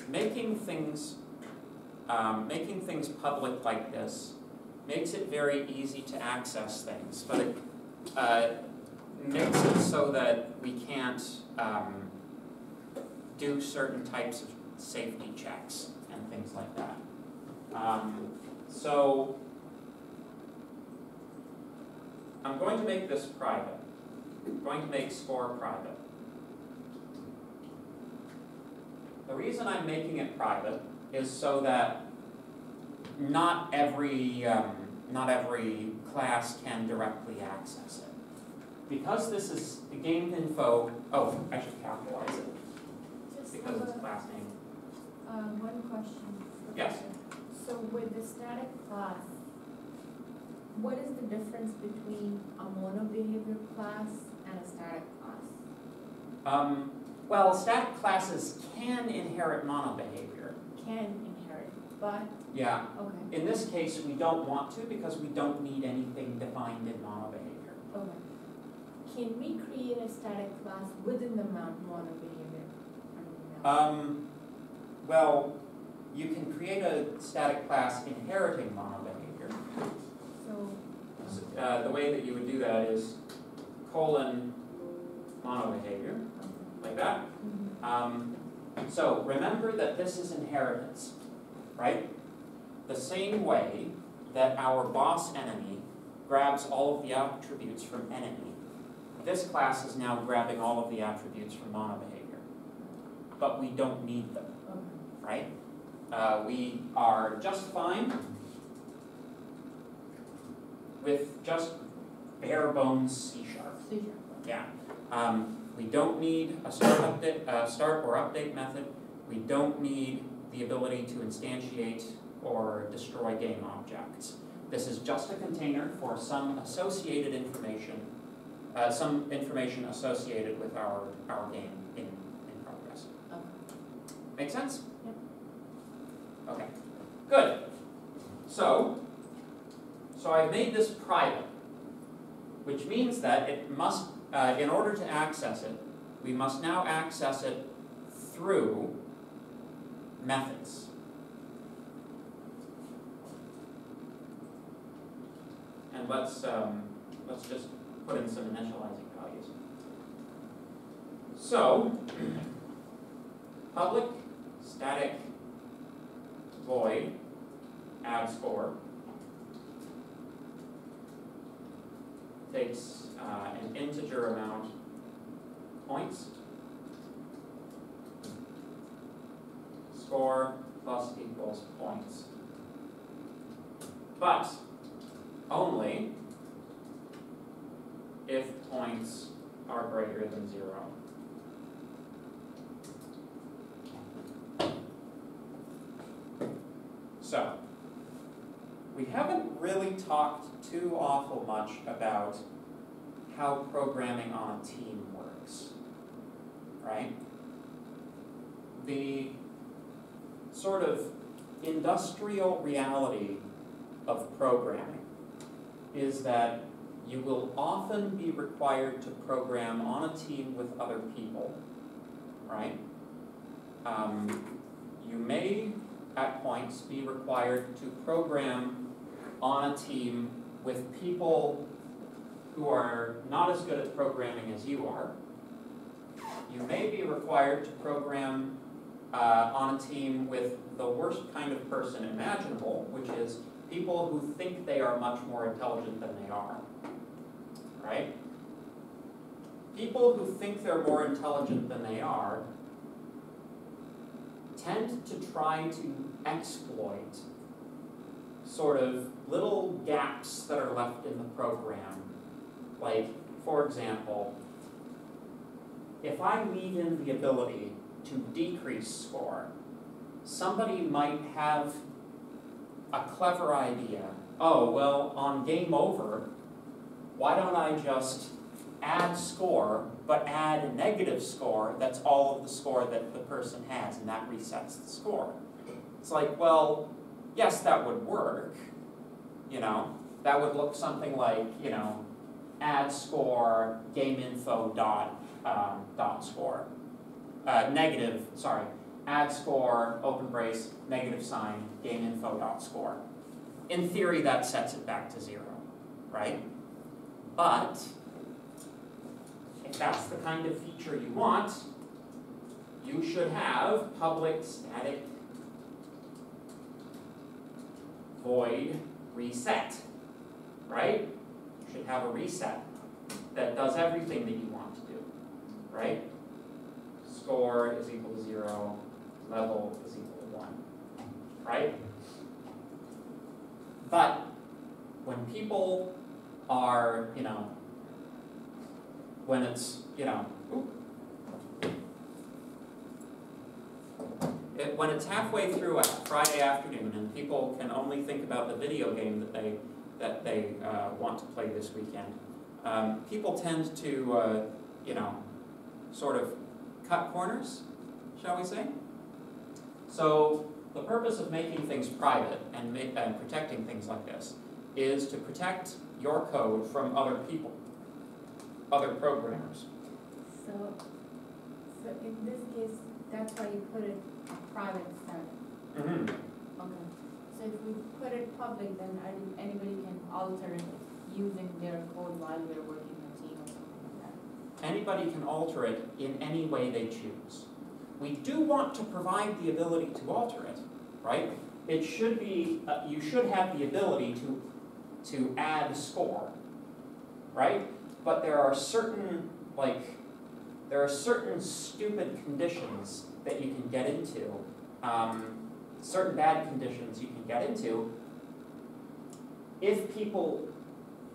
making things, um, making things public like this makes it very easy to access things, but it uh, makes it so that we can't um, do certain types of safety checks and things like that. Um, so I'm going to make this private. I'm going to make score private. The reason I'm making it private is so that not every um, not every class can directly access it. Because this is the game info, oh, I should capitalize it Just because it's class name. uh, one question. Yes. So with the static class, what is the difference between a mono behavior class and a static class? Um, well, static classes can inherit mono behavior. Can inherit, but, Yeah. okay, In this case, we don't want to because we don't need anything defined in mono behavior. okay. Can we create a static class within the mon- mono behavior? I don't know. Um, well, you can create a static class inheriting mono behavior. So, Uh, the way that you would do that is colon mono behavior, like that. Mhm. Um, so remember that this is inheritance, right? The same way that our boss enemy grabs all of the attributes from enemy, this class is now grabbing all of the attributes from mono behavior. But we don't need them, right? Uh, we are just fine with just bare bones C sharp. Seizure. Yeah, um, we don't need a start update, uh, start or update method. We don't need the ability to instantiate or destroy game objects. This is just a container for some associated information, uh, some information associated with our, our game in, in progress. Okay. Make sense? Good. So, so I've made this private, which means that it must, uh, in order to access it, we must now access it through methods. And let's, um, let's just put in some initializing values. So, public static void add score takes uh, an integer amount points score plus equals points. But only if points are greater than zero. So, we haven't really talked too awful much about how programming on a team works, right? The sort of industrial reality of programming is that you will often be required to program on a team with other people, right? Um, you may, at points, be required to program on a team with people who are not as good at programming as you are. You may be required to program uh, on a team with the worst kind of person imaginable, which is people who think they are much more intelligent than they are. Right? People who think they're more intelligent than they are tend to try to exploit sort of little gaps that are left in the program. Like, for example, if I leave in the ability to decrease score, somebody might have a clever idea. Oh, well, on game over, why don't I just add score, but add a negative score that's all of the score that the person has, and that resets the score? It's like, well, yes, that would work. You know, that would look something like, you know, add score, game info dot, um, dot score. Uh, negative, sorry, add score, open brace, negative sign, game info dot score. In theory, that sets it back to zero, right? But if that's the kind of feature you want, you should have public static void reset, right? You should have a reset that does everything that you want to do, right? Score is equal to zero, level is equal to one, right? But when people are, you know, when it's, you know, it, when it's halfway through a Friday afternoon and people can only think about the video game that they that they uh, want to play this weekend, um, people tend to, uh, you know, sort of cut corners, shall we say? So the purpose of making things private and, and protecting things like this is to protect your code from other people, other programmers. So, so in this case, that's why you put it private static. Mm-hmm. Okay. So if we put it public, then I- anybody can alter it using their code while we're working in a team or something like that. Anybody can alter it in any way they choose. We do want to provide the ability to alter it, right? It should be, uh, you should have the ability to, to add score, right? But there are certain, like, there are certain stupid conditions that you can get into, um, certain bad conditions you can get into if people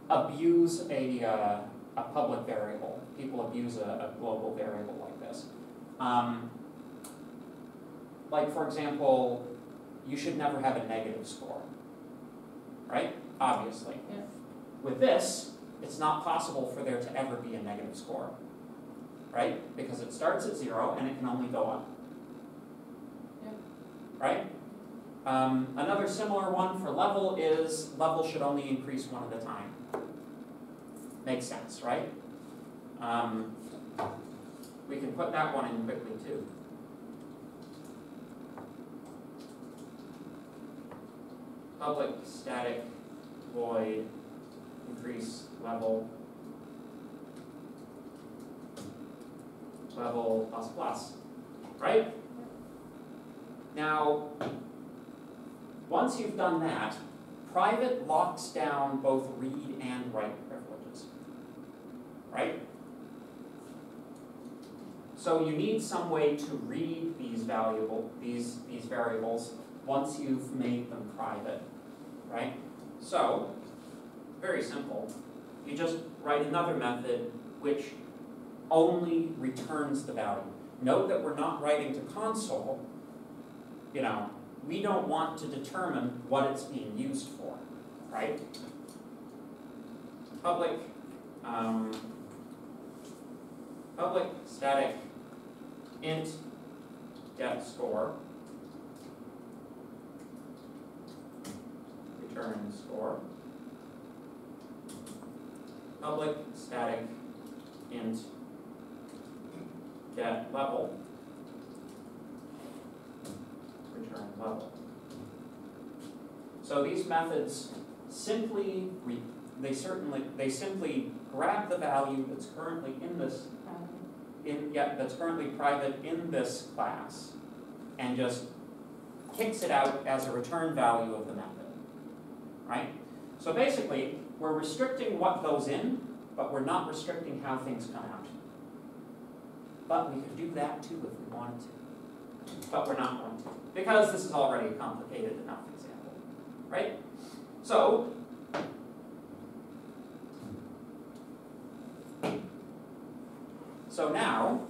abuse a, uh, a public variable, people abuse a, a global variable like this. Um, like for example, you should never have a negative score, right? Obviously. Yeah. With this, it's not possible for there to ever be a negative score, right? Because it starts at zero and it can only go up. Right? Um, another similar one for level is level should only increase one at a time. Makes sense, right? Um, we can put that one in quickly too. Public static void increase level level plus plus, right? Now, once you've done that, private locks down both read and write privileges. Right? So you need some way to read these valuable, these, these variables once you've made them private, right? So, very simple. You just write another method which only returns the value. Note that we're not writing to console, you know, we don't want to determine what it's being used for, right? Public, um, public static int get score return score public static int get level return level. So these methods simply they certainly they simply grab the value that's currently in this in yeah, that's currently private in this class and just kicks it out as a return value of the method. Right? So basically, we're restricting what goes in, but we're not restricting how things come out. But we could do that too if we wanted to. But we're not going to, because this is already a complicated enough example. Right? So, So now,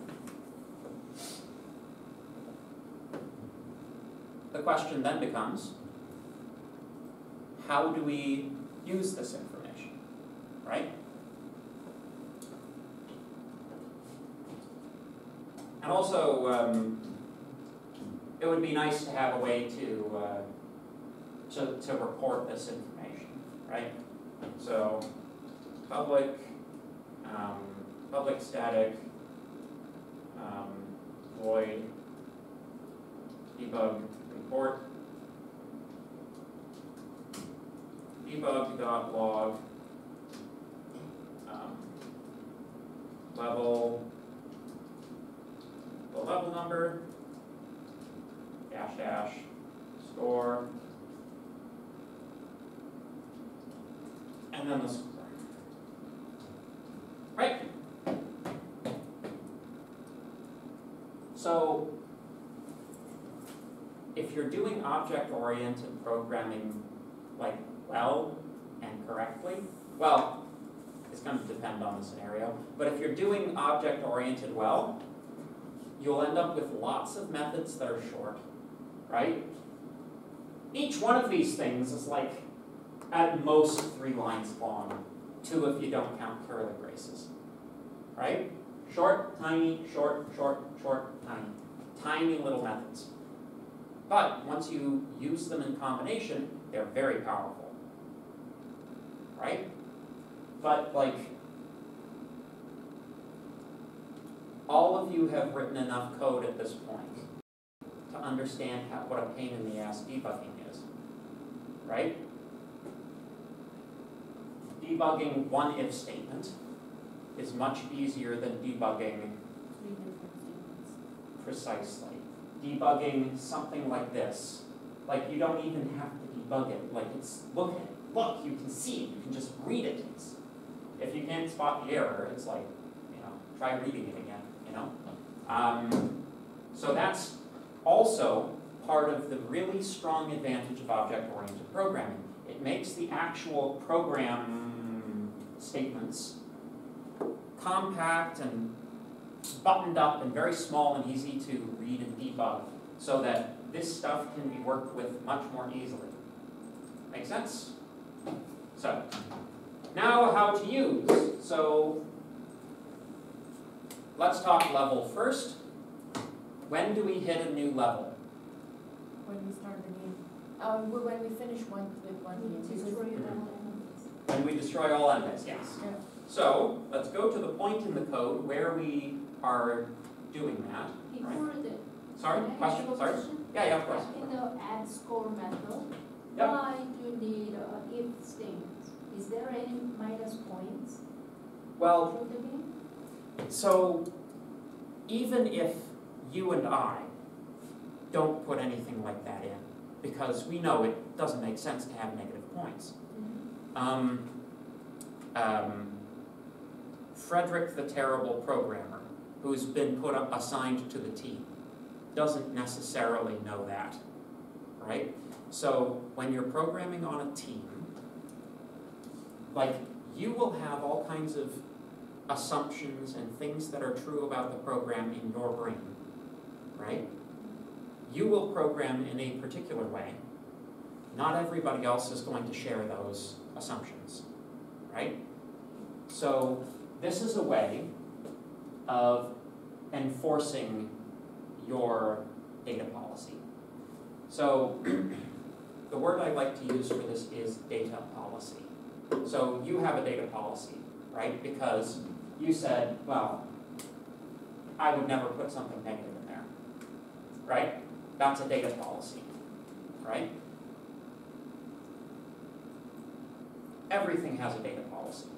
the question then becomes, how do we use this information, right? And also, um, it would be nice to have a way to, uh, to, to report this information, right? So, public, um, public static, um, void debug report debug.log um, level the level number dash dash score and then the score right So, if you're doing object-oriented programming like well and correctly, well, it's going to depend on the scenario, but if you're doing object-oriented well, you'll end up with lots of methods that are short, right? Each one of these things is like at most three lines long, two if you don't count curly braces, right? Short, tiny, short, short, short, tiny. Tiny little methods. But once you use them in combination, they're very powerful. Right? But like, all of you have written enough code at this point to understand how, what a pain in the ass debugging is. Right? Debugging one if statement is much easier than debugging Three different statements. precisely. Debugging something like this, like you don't even have to debug it, like it's, look at it, look, you can see it, you can just read it. It's, if you can't spot the error, it's like, you know, try reading it again, you know? Um, so that's also part of the really strong advantage of object-oriented programming. It makes the actual program statements compact and buttoned up and very small and easy to read and debug so that this stuff can be worked with much more easily. Make sense? So, now how to use. So, let's talk level first. When do we hit a new level? When we start the game, um, when we finish one, with one game, because- Destroy all elements. When we destroy all enemies, yes. Yeah. So, let's go to the point in the code where we are doing that. Before the. Sorry, can I ask question, sorry? question? Yeah, yeah, of course. In the add score method, Yep. why do you need uh, if statements? Is there any minus points Well, through the game? so even if you and I don't put anything like that in, because we know it doesn't make sense to have negative points. Um, um, Frederick the Terrible Programmer, who's been put up, assigned to the team doesn't necessarily know that, right? So when you're programming on a team, like you will have all kinds of assumptions and things that are true about the program in your brain, right? You will program in a particular way. Not everybody else is going to share those assumptions, right? So this is a way of enforcing your data policy. So the word I like to use for this is data policy. So you have a data policy, right? Because you said, well, I would never put something negative in there, right? That's a data policy, right? Everything has a data policy,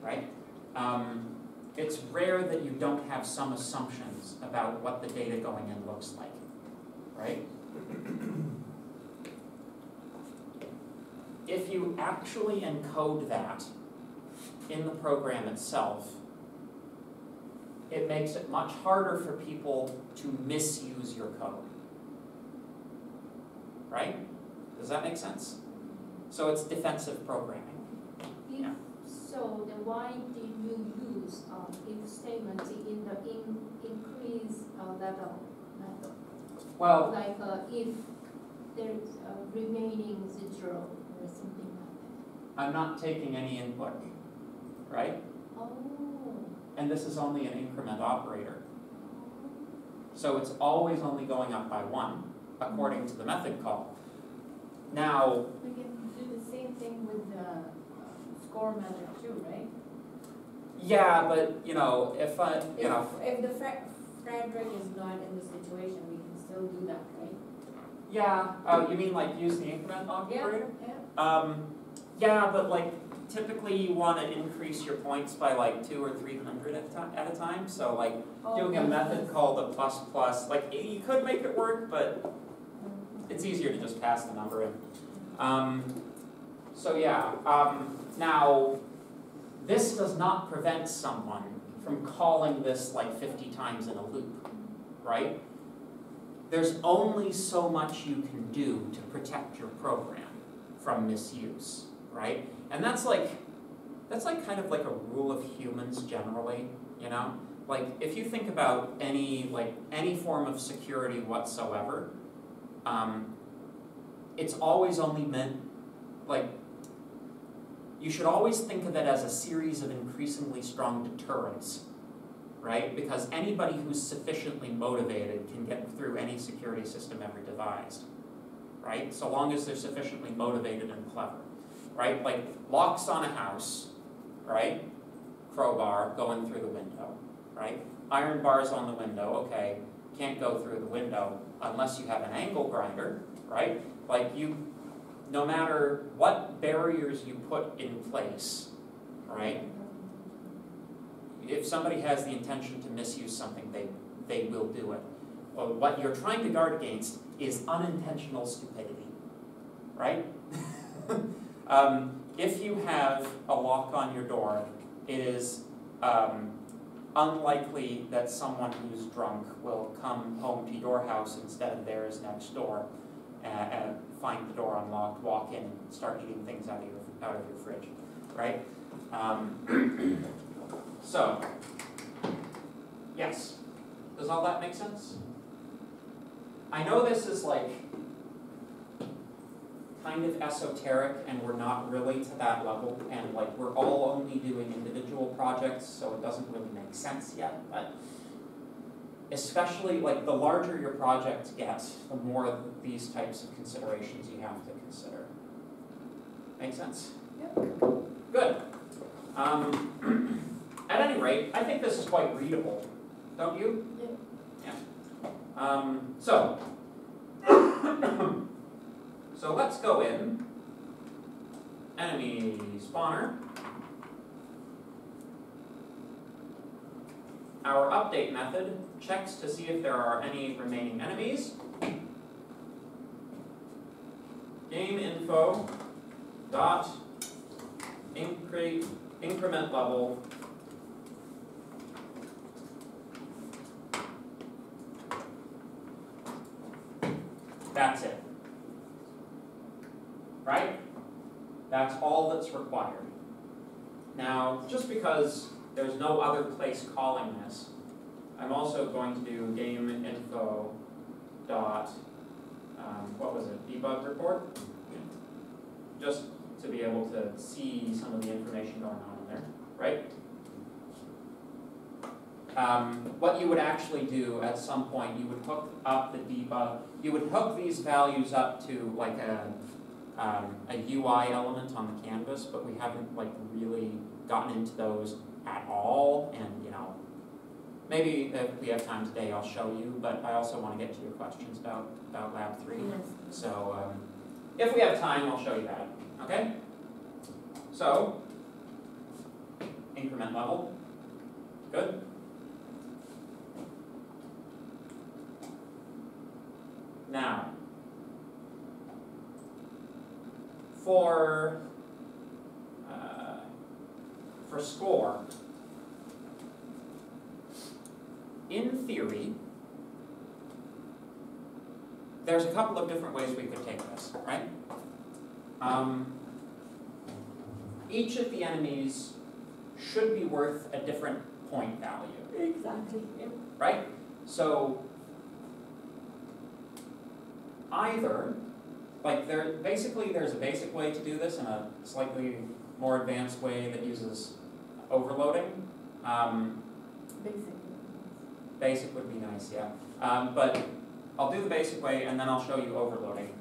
right? Um, it's rare that you don't have some assumptions about what the data going in looks like, right? If you actually encode that in the program itself, it makes it much harder for people to misuse your code. Right? Does that make sense? So it's defensive programming. If, Yeah. so then why did you use, uh, if statement in the in, increase, uh, level method? Well, Like, uh, if there's a remaining zero or something like that. I'm not taking any input, right? Oh. And this is only an increment operator. So it's always only going up by one, according to the method call. Now, We can do the same thing with the um, score method too, right? yeah, but, you know, if I, you know, If, if the Fre- Frederick is not in the situation, we can still do that, right? yeah, oh, you mean like use the increment operator? Yeah. Um, yeah, but like typically you wanna increase your points by like two or three hundred at a time, at a time, so like Oh, doing a method called a plus plus, like y- you could make it work, but it's easier to just pass the number in. Um, so yeah, um, now, this does not prevent someone from calling this like fifty times in a loop, right? There's only so much you can do to protect your program from misuse, right? And that's like, that's like kind of like a rule of humans generally, you know? Like, if you think about any, like, any form of security whatsoever, um, it's always only meant, like, you should always think of it as a series of increasingly strong deterrents, right? Because anybody who's sufficiently motivated can get through any security system ever devised, right? So long as they're sufficiently motivated and clever, right? Like locks on a house, right? Crowbar going through the window, right? Iron bars on the window, okay, can't go through the window unless you have an angle grinder, right? Like you, no matter what barriers you put in place, right? If somebody has the intention to misuse something, they, they will do it. What you're trying to guard against is unintentional stupidity, right? um, if you have a lock on your door, it is um, unlikely that someone who's drunk will come home to your house instead of theirs next door and, and find the door unlocked, walk in, and start eating things out of your out of your fridge, right? Um, so, yes, does all that make sense? I know this is like kind of esoteric and we're not really to that level. And like we're all only doing individual projects so it doesn't really make sense yet. But especially like the larger your project gets the more of these types of considerations you have to consider. Make sense? Yep. good. Um, at any rate i think this is quite readable. Don't you? Yeah. Um, so So let's go in, enemy spawner, our update method checks to see if there are any remaining enemies, game info dot incre increment level. That's it. That's required. Now, just because there's no other place calling this, I'm also going to do game info dot, um, what was it, debug report? Just to be able to see some of the information going on in there, right? Um, what you would actually do at some point, you would hook up the debug, you would hook these values up to like a, um, a UI element on the canvas, but we haven't like really gotten into those at all, and you know, maybe if we have time today, I'll show you, but I also wanna get to your questions about, about lab three. Yes. So, um, if we have time, I'll show you that, okay? So, increment level, good? Now, for, uh, for score, in theory, there's a couple of different ways we could take this, right? Um, each of the enemies should be worth a different point value, Exactly. right? So either, like there, basically there's a basic way to do this and a slightly more advanced way that uses overloading. Um, Basically. Basic would be nice, yeah. Um, but I'll do the basic way and then I'll show you overloading.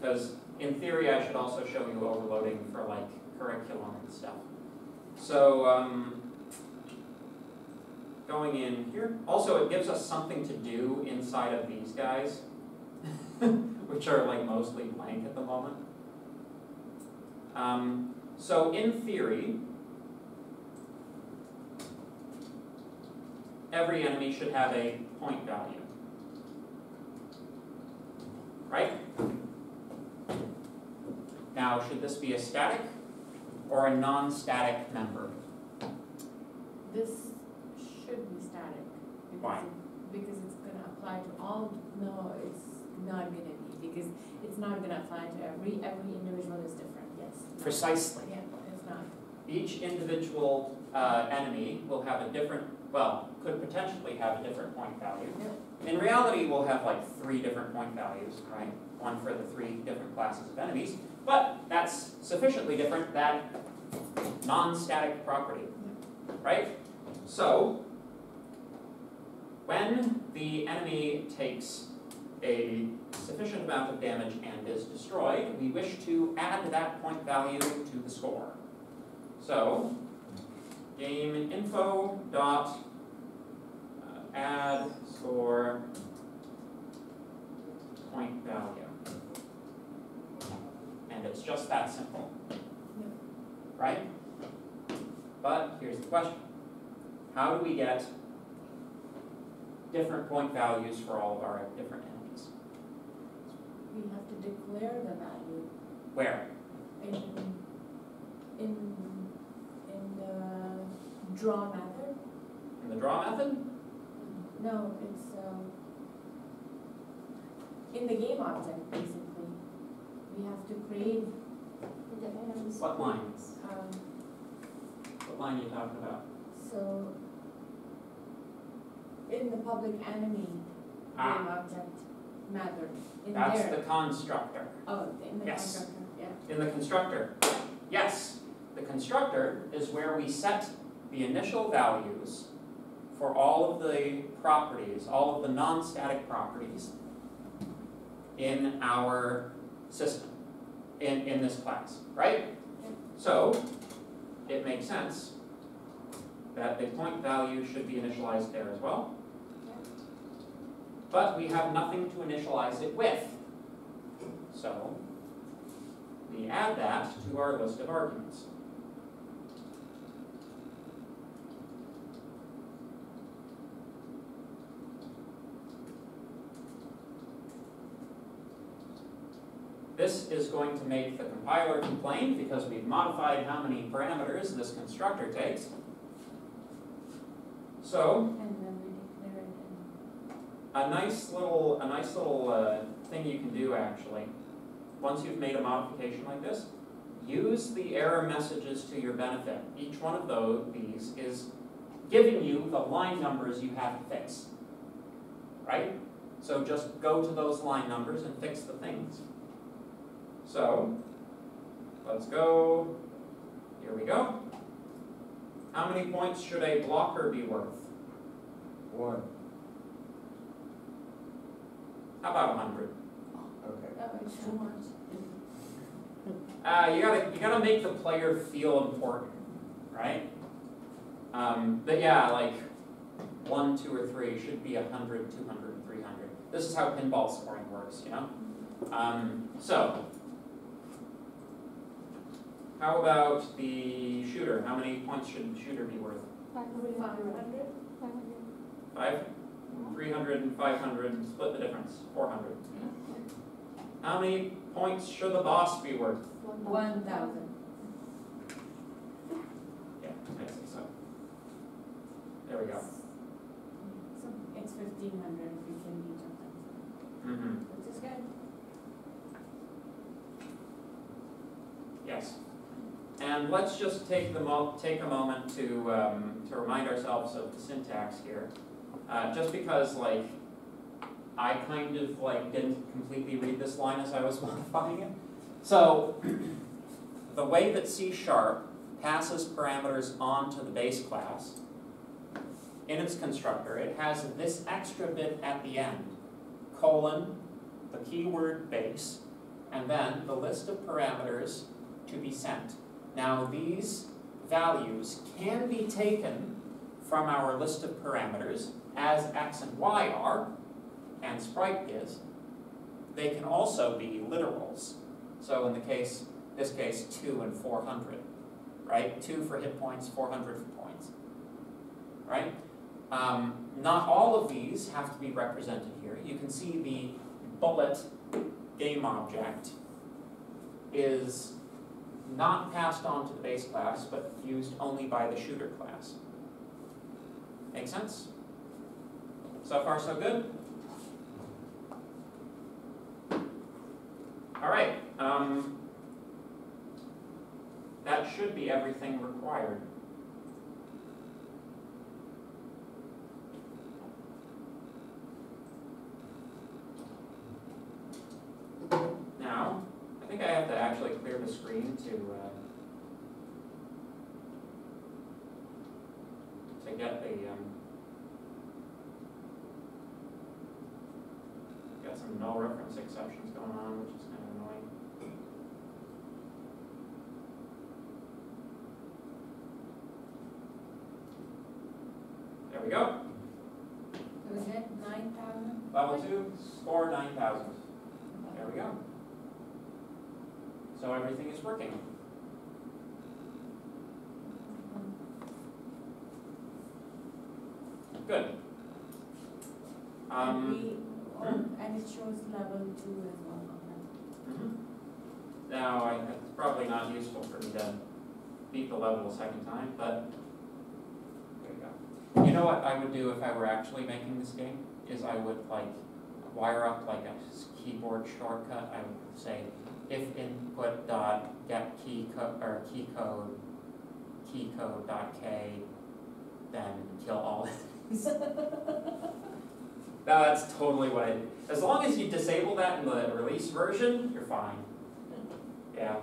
Because in theory, I should also show you overloading for like curriculum and stuff. So, um, going in here, also it gives us something to do inside of these guys, which are like mostly blank at the moment. Um, so in theory, every enemy should have a point value. Right? Now, should this be a static or a non-static member? This should be static. because Why? it- Because it's gonna apply to all, no, it's not gonna be, because it's not gonna apply to every, every individual is different, yes. Precisely. Yeah, it's not. Each individual uh, enemy will have a different, well, could potentially have a different point value. In reality, we'll have like three different point values, right? One for the three different classes of enemies, but that's sufficiently different that non-static property, right? So, when the enemy takes a sufficient amount of damage and is destroyed, we wish to add that point value to the score. So, game info dot uh, add score point value. And it's just that simple. Right? But here's the question. How do we get different point values for all of our different? We have to declare the value Where? in, in, in the draw method. In the draw method? No, it's, um, in the game object, basically. We have to create, the enemies. What line? um, What line are you talking about? so, in the public enemy game Ah, object method, in that's there. the constructor. Oh, in the Yes. constructor, yeah. In the constructor, yes, the constructor is where we set the initial values for all of the properties, all of the non-static properties in our system, in, in this class, right? So, it makes sense that the point value should be initialized there as well. But we have nothing to initialize it with. So, we add that to our list of arguments. This is going to make the compiler complain because we've modified how many parameters this constructor takes. So, And then we declare it a nice little, a nice little uh, thing you can do actually, once you've made a modification like this, use the error messages to your benefit. Each one of those, these is giving you the line numbers you have to fix, right? So just go to those line numbers and fix the things. So, let's go, here we go. How many points should a blocker be worth? One, How about a hundred? okay. Oh, it's too much. Uh, you gotta, you gotta make the player feel important, right? Um, but yeah, like, one, two, or three should be a hundred, two hundred, and three hundred. This is how pinball scoring works, you know? Um, so. How about the shooter? How many points should the shooter be worth? Five hundred. Five hundred. Five? Three hundred and five hundred, split the difference, four hundred. How many points should the boss be worth? One thousand. Yeah, I so. There we go. So it's fifteen hundred if you can each of them, Mm-hmm. which is good. Yes. And let's just take the mo, take a moment to, um, to remind ourselves of the syntax here. Uh, just because like, I kind of like didn't completely read this line as I was modifying it. So, the way that C sharp passes parameters onto the base class, in its constructor, it has this extra bit at the end, colon, the keyword base, and then the list of parameters to be sent. Now, these values can be taken from our list of parameters as x and y are, and sprite is. They can also be literals. So in the case, this case, two and four hundred, right? Two for hit points, four hundred for points, right? Um, not all of these have to be represented here. You can see the bullet game object is not passed on to the base class, but used only by the shooter class. Make sense? So far, so good? All right, um, that should be everything required. Now, I think I have to actually clear the screen to, uh, to get the, um, got some null reference exceptions going on, which is kind of annoying. There we go. That nine thousand? Level two, score nine thousand. There we go. So everything is working. Good. Um, oh, and it shows level two as well. Mhm. Now, I, it's probably not useful for me to beat the level a second time, but there you go. You know what I would do if I were actually making this game, is I would like wire up like a keyboard shortcut, I would say if input dot get key co- or key code, key code dot k, then kill all that's totally what I did. As long as you disable that in the release version, you're fine. Yeah.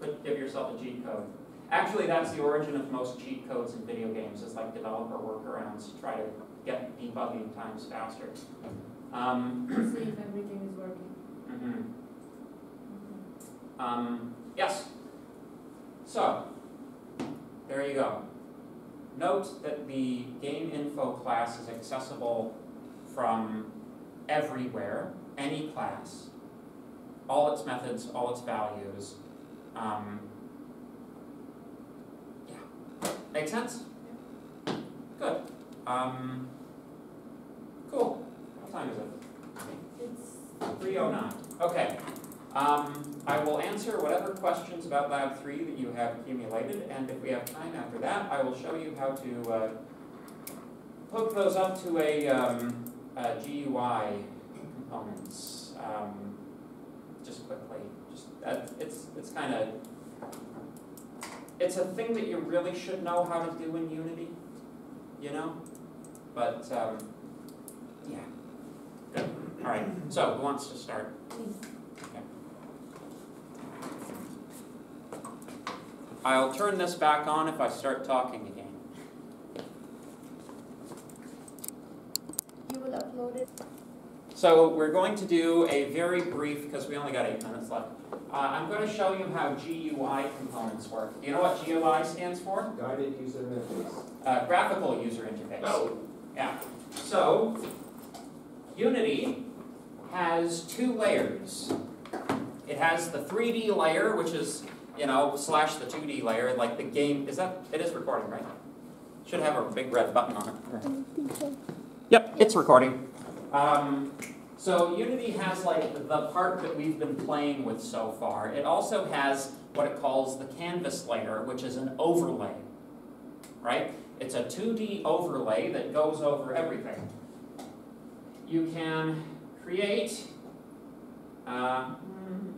But give yourself a cheat code. Actually, that's the origin of most cheat codes in video games, It's like developer workarounds to try to get debugging times faster. Um, see if everything is working. mhm. Um, yes. So, there you go. Note that the game info class is accessible from everywhere, any class, all its methods, all its values. Um, yeah, make sense? Good. Um, cool. What time is it? It's, Three oh nine, okay. Um, I will answer whatever questions about lab three that you have accumulated, and if we have time after that, I will show you how to, uh, hook those up to a, um, uh, GUI components, um, just quickly, just, uh, it's, it's kind of, it's a thing that you really should know how to do in Unity, you know? But, um, yeah. Good, all right, so who wants to start? Please. I'll turn this back on if I start talking again. You will upload it. So we're going to do a very brief, because we only got eight minutes left. Uh, I'm going to show you how GUI components work. Do you know what GUI stands for? Guided user interface. Uh, graphical user interface. Oh. Yeah. So Unity has two layers. It has the 3D layer, which is, you know, slash the 2D layer, like the game. Is that? It is recording, right? Should have a big red button on it. Yep, it's recording. Um, so Unity has like the part that we've been playing with so far. It also has what it calls the canvas layer, which is an overlay, right? It's a 2D overlay that goes over everything. You can create, uh, hmm,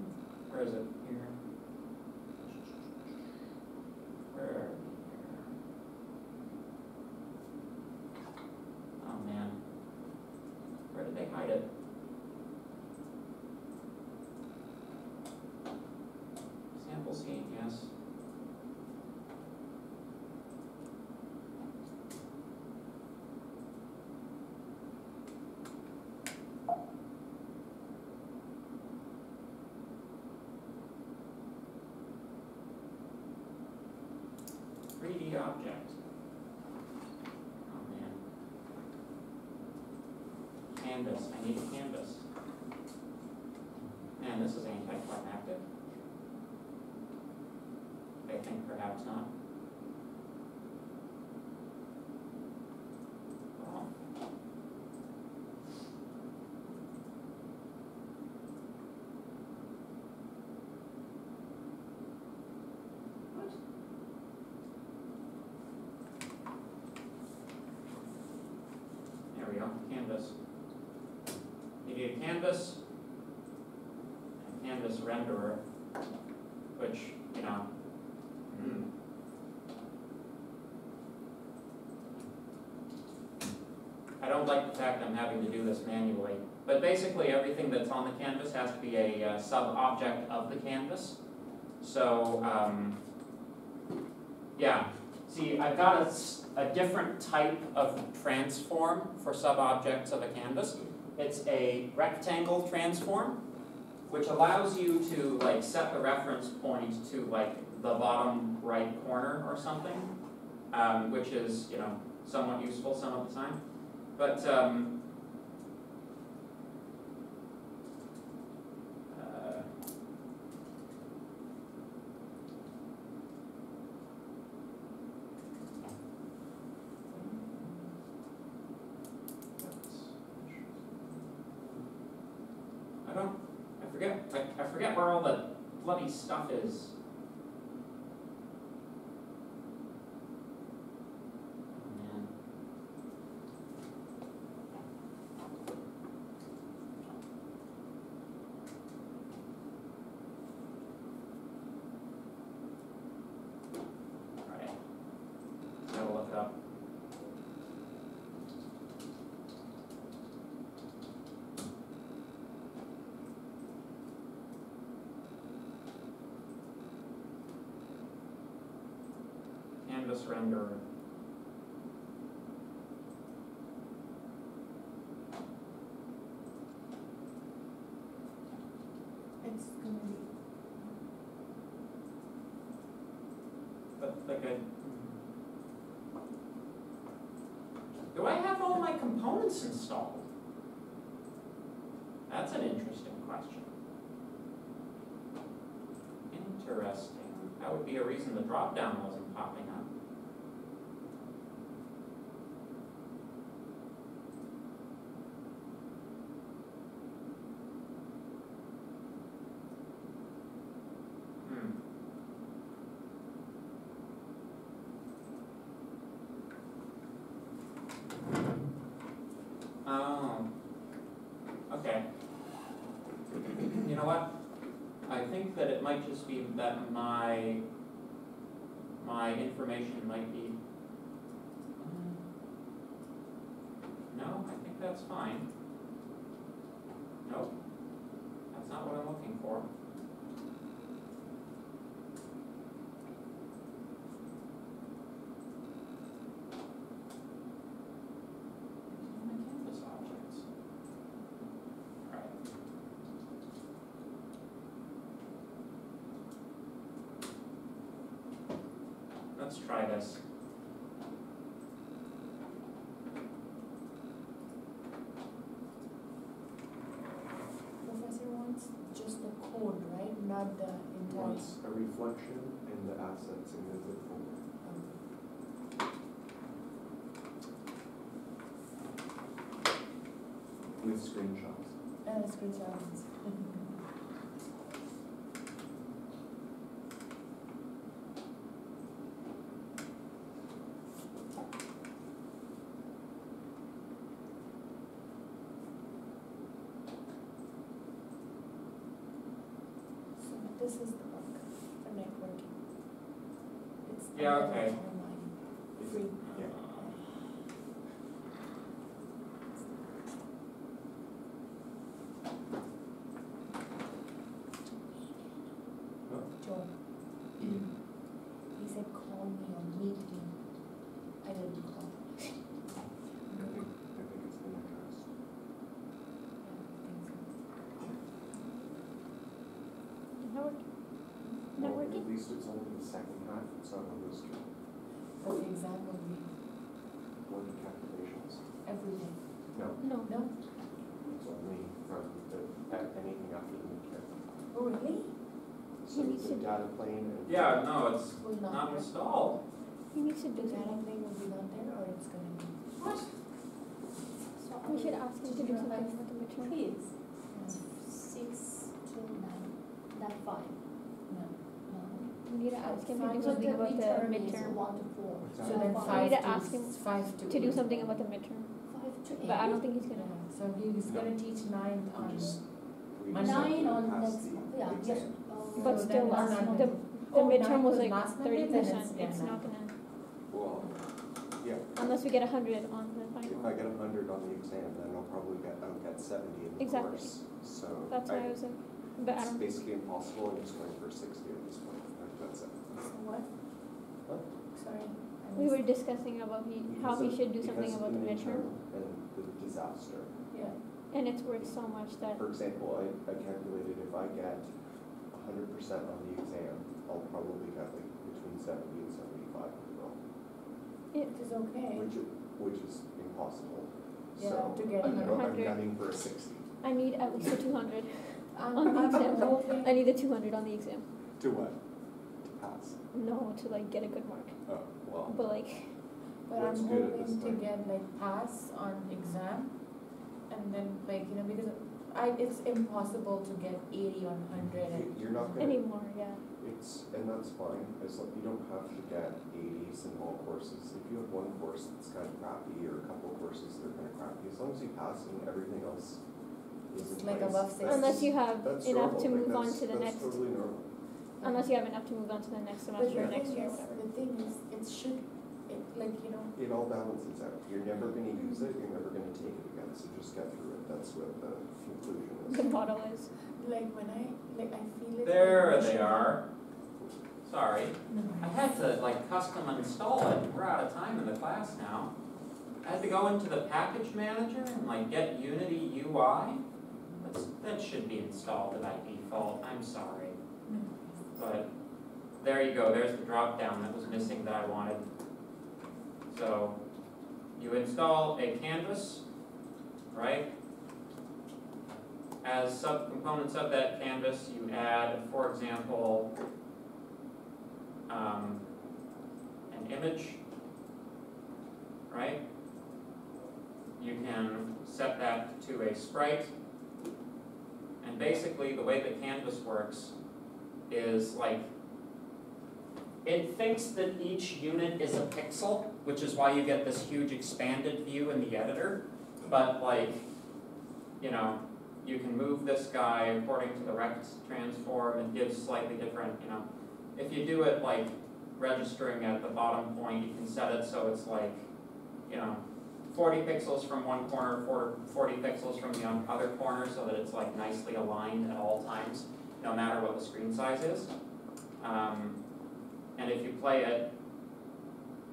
where is it? Here. Where? Oh man. Where did they hide it? Sample scene, yes. Three D object. Oh man. Canvas, I need a canvas. Man, this is anticlimactic. I What? There we go, canvas. You a canvas, a canvas renderer, which, you know, hmm. I don't like the fact I'm having to do this manually, but basically everything that's on the canvas has to be a uh, sub-object of the canvas. So, um, yeah, see, I've got a different type of transform for sub-objects of a canvas. It's a rectangle transform, which allows you to like set the reference point to like the bottom right corner or something, um, which is, you know, somewhat useful some of the time. But, um, uh, I don't, I forget, I, I forget where all the bloody stuff is. Oh, man. Alright. Gotta look it up. It's gonna be, But like Do I have all my components installed? That's an interesting question. Interesting. That would be a reason the drop-down wasn't popping up. Hmm. Oh. Okay. You know what? I think that it might just be that my, my information might be. No, I think that's fine. Nope. That's not what I'm looking for. These are my canvas objects. Alright. Let's try this. Professor wants just the code, right, not the entire. Wants a reflection in the assets in the zip folder. With screenshots. Uh, screenshots. So this is the book for networking. It's Yeah, okay. online, Is free. it- Yeah. Joe. He said, call me or meet me. I didn't call. I think, I think it's been addressed. Network, Well, networking? At least it's only the second half, it's not on those two, For the exam will be one calculations. every day. No, No. No? it's only from the, at anything after the midterm. Oh, really? So needs the to- data plane and. Yeah, no, it's Will not not work. installed. He needs to The do data something. plane will be not there or it's gonna be? What? We should ask him to do something with the midterm. Please, six to nine, not five. No. No. We need to ask him to do something about the is midterm. one to four. What's So that? then We five need to to, ask him five to. To do something about the midterm. Five to eight. But I don't think he's gonna. Yeah, so he's gonna teach nine We on. just, we just have Nine to on pass next, the month. yeah, yes. exam. Uh, But So still, then last it's not the, the Oh, midterm nine was was like last Monday, thirty then percent. it's- yeah, It's nine. not gonna, Well, yeah, unless we get a hundred on the if final. I get a hundred on the exam, then I'll probably get, I'll get seventy in the Exactly. course, so. That's why I was like, but I It's don't, basically impossible, I'm just going for sixty at this point, That- that's it. So what? What? Sorry. I we were discussing about he, how Because he of- should do something because about the midterm. And the disaster. Yeah. And it's worth so much that, For example, I, I calculated if I get hundred percent on the exam, I'll probably get like between seventy and seventy-five overall, it, Which is okay. which, is- which is impossible. Yeah, So, to get I'm, go- I'm gunning for a sixty. I need at least a two hundred. I'm, on the exam. I need a two hundred on the exam. To what? To pass? No, to like get a good mark. Oh, well, But like, But That's I'm good at this hoping to time. get like pass on exam and then like, you know, because I, it's impossible to get eighty on hundred and. you- you're not gonna, anymore, yeah. it's, and that's fine, as long, you don't have to get eighties in all courses. If you have one course that's kind of crappy, or a couple of courses that are kind of crappy, as long as you pass and everything else is in It's like place, above six. that's- Unless you have That's enough normal, to like, move on that's- to the next, That's totally normal. unless you have enough to move on to the next But semester or next thing year, is, whatever. the thing is, it should, it, like, you know, It all balances out. You're never gonna use it, you're never gonna take it again, so just get through it. That's what the conclusion is. The motto is, like when I, like I feel it. There like, they are. Sorry. No. I had to like custom install it, we're out of time in the class now. I had to go into the package manager and like get Unity UI. That's, that should be installed by default, I'm sorry. No. But there you go, there's the drop down that was missing that I wanted. So you install a canvas, right? As subcomponents of that canvas, you add, for example, um, an image, right? You can set that to a sprite. And basically, the way the Canvas works is like, it thinks that each unit is a pixel, which is why you get this huge expanded view in the editor. But like, you know, you can move this guy according to the rect transform, and gives slightly different, you know. If you do it like registering at the bottom point, you can set it so it's like, you know, forty pixels from one corner, forty pixels from the other corner, so that it's like nicely aligned at all times, no matter what the screen size is. Um, and if you play it,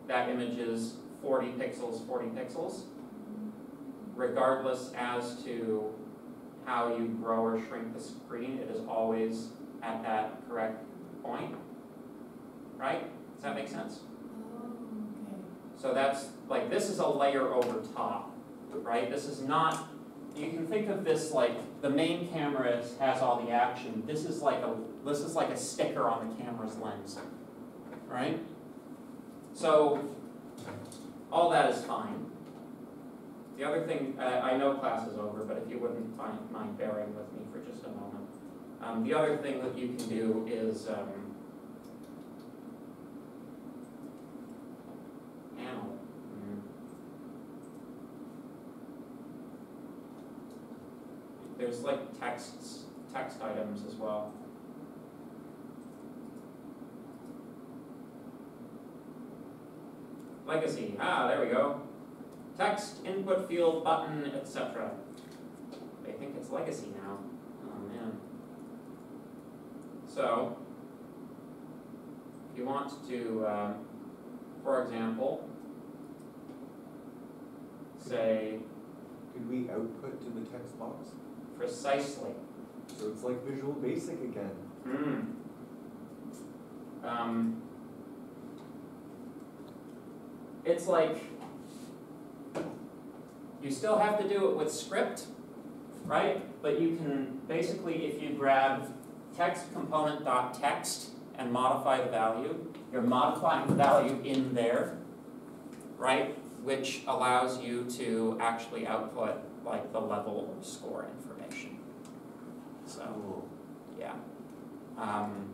that image is forty pixels, forty pixels, regardless as to how you grow or shrink the screen, it is always at that correct point. Right? Does that make sense? Oh, okay. So that's, like, this is a layer over top, right? This is not, you can think of this like, the main camera has all the action. This is like a, this is like a sticker on the camera's lens, right? So, all that is fine. The other thing, uh, I know class is over, but if you wouldn't find, mind bearing with me for just a moment. Um, the other thing that you can do is, um, panel. Mm. There's like texts, text items as well. Legacy, ah, there we go. Text, input field, button, etc. They think it's legacy now. Oh man. So, if you want to, um, for example, say Could we output to the text box? precisely. So it's like Visual Basic again. Hmm. Um, it's like you still have to do it with script, right? But you can basically, if you grab text component dot text and modify the value, you're modifying the value in there, right? Which allows you to actually output like the level or score information. So. Yeah. Um,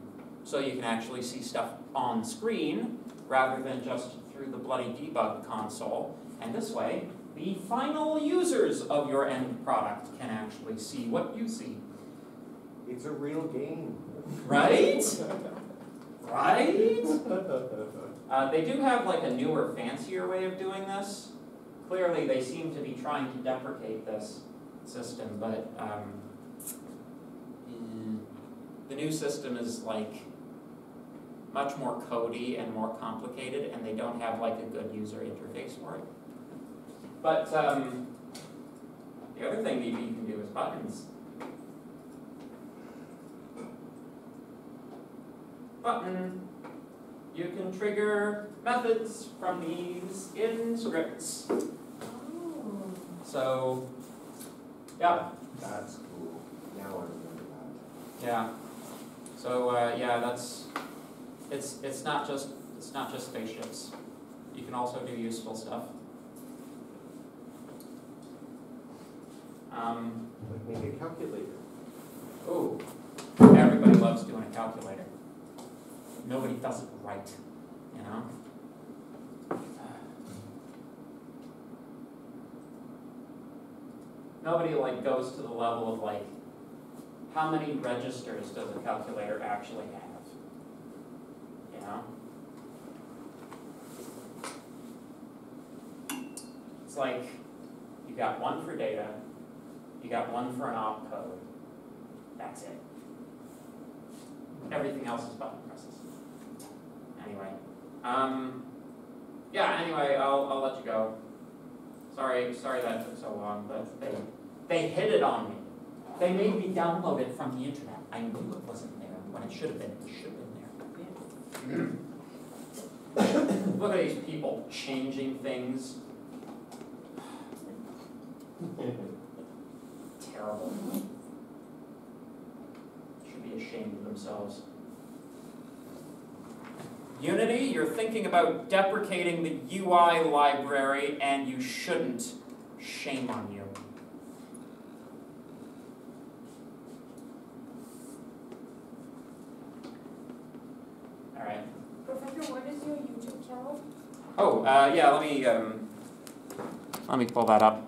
so you can actually see stuff on screen rather than just through the bloody debug console. And this way, the final users of your end product can actually see what you see. It's a real game. Right? Right? Uh, they do have like a newer, fancier way of doing this. Clearly, they seem to be trying to deprecate this system, but um, mm, the new system is like much more cody and more complicated, and they don't have like a good user interface for it. But um, the other thing that you can do is buttons. Button. You can trigger methods from these in scripts. Oh. So, yeah, That's cool. Now I remember that. yeah. So, uh, yeah, that's, it's, it's not just, it's not just spaceships. You can also do useful stuff. Um, Like make a calculator. Oh, everybody loves doing a calculator. Nobody does it right, you know? Nobody like goes to the level of like, how many registers does a calculator actually have? It's like, you got one for data, you got one for an opcode, that's it. Everything else is button presses. Anyway, um, yeah, anyway, I'll, I'll let you go. Sorry, sorry that took so long, but they, they hit it on me. They made me download it from the internet. I knew it wasn't there when it should have been, it should. Look at these people changing things. Terrible. Should be ashamed of themselves. Unity, you're thinking about deprecating the UI library and you shouldn't. Shame on you. Alright. Professor, what is your YouTube channel? Oh, uh, yeah, let me, um, let me pull that up.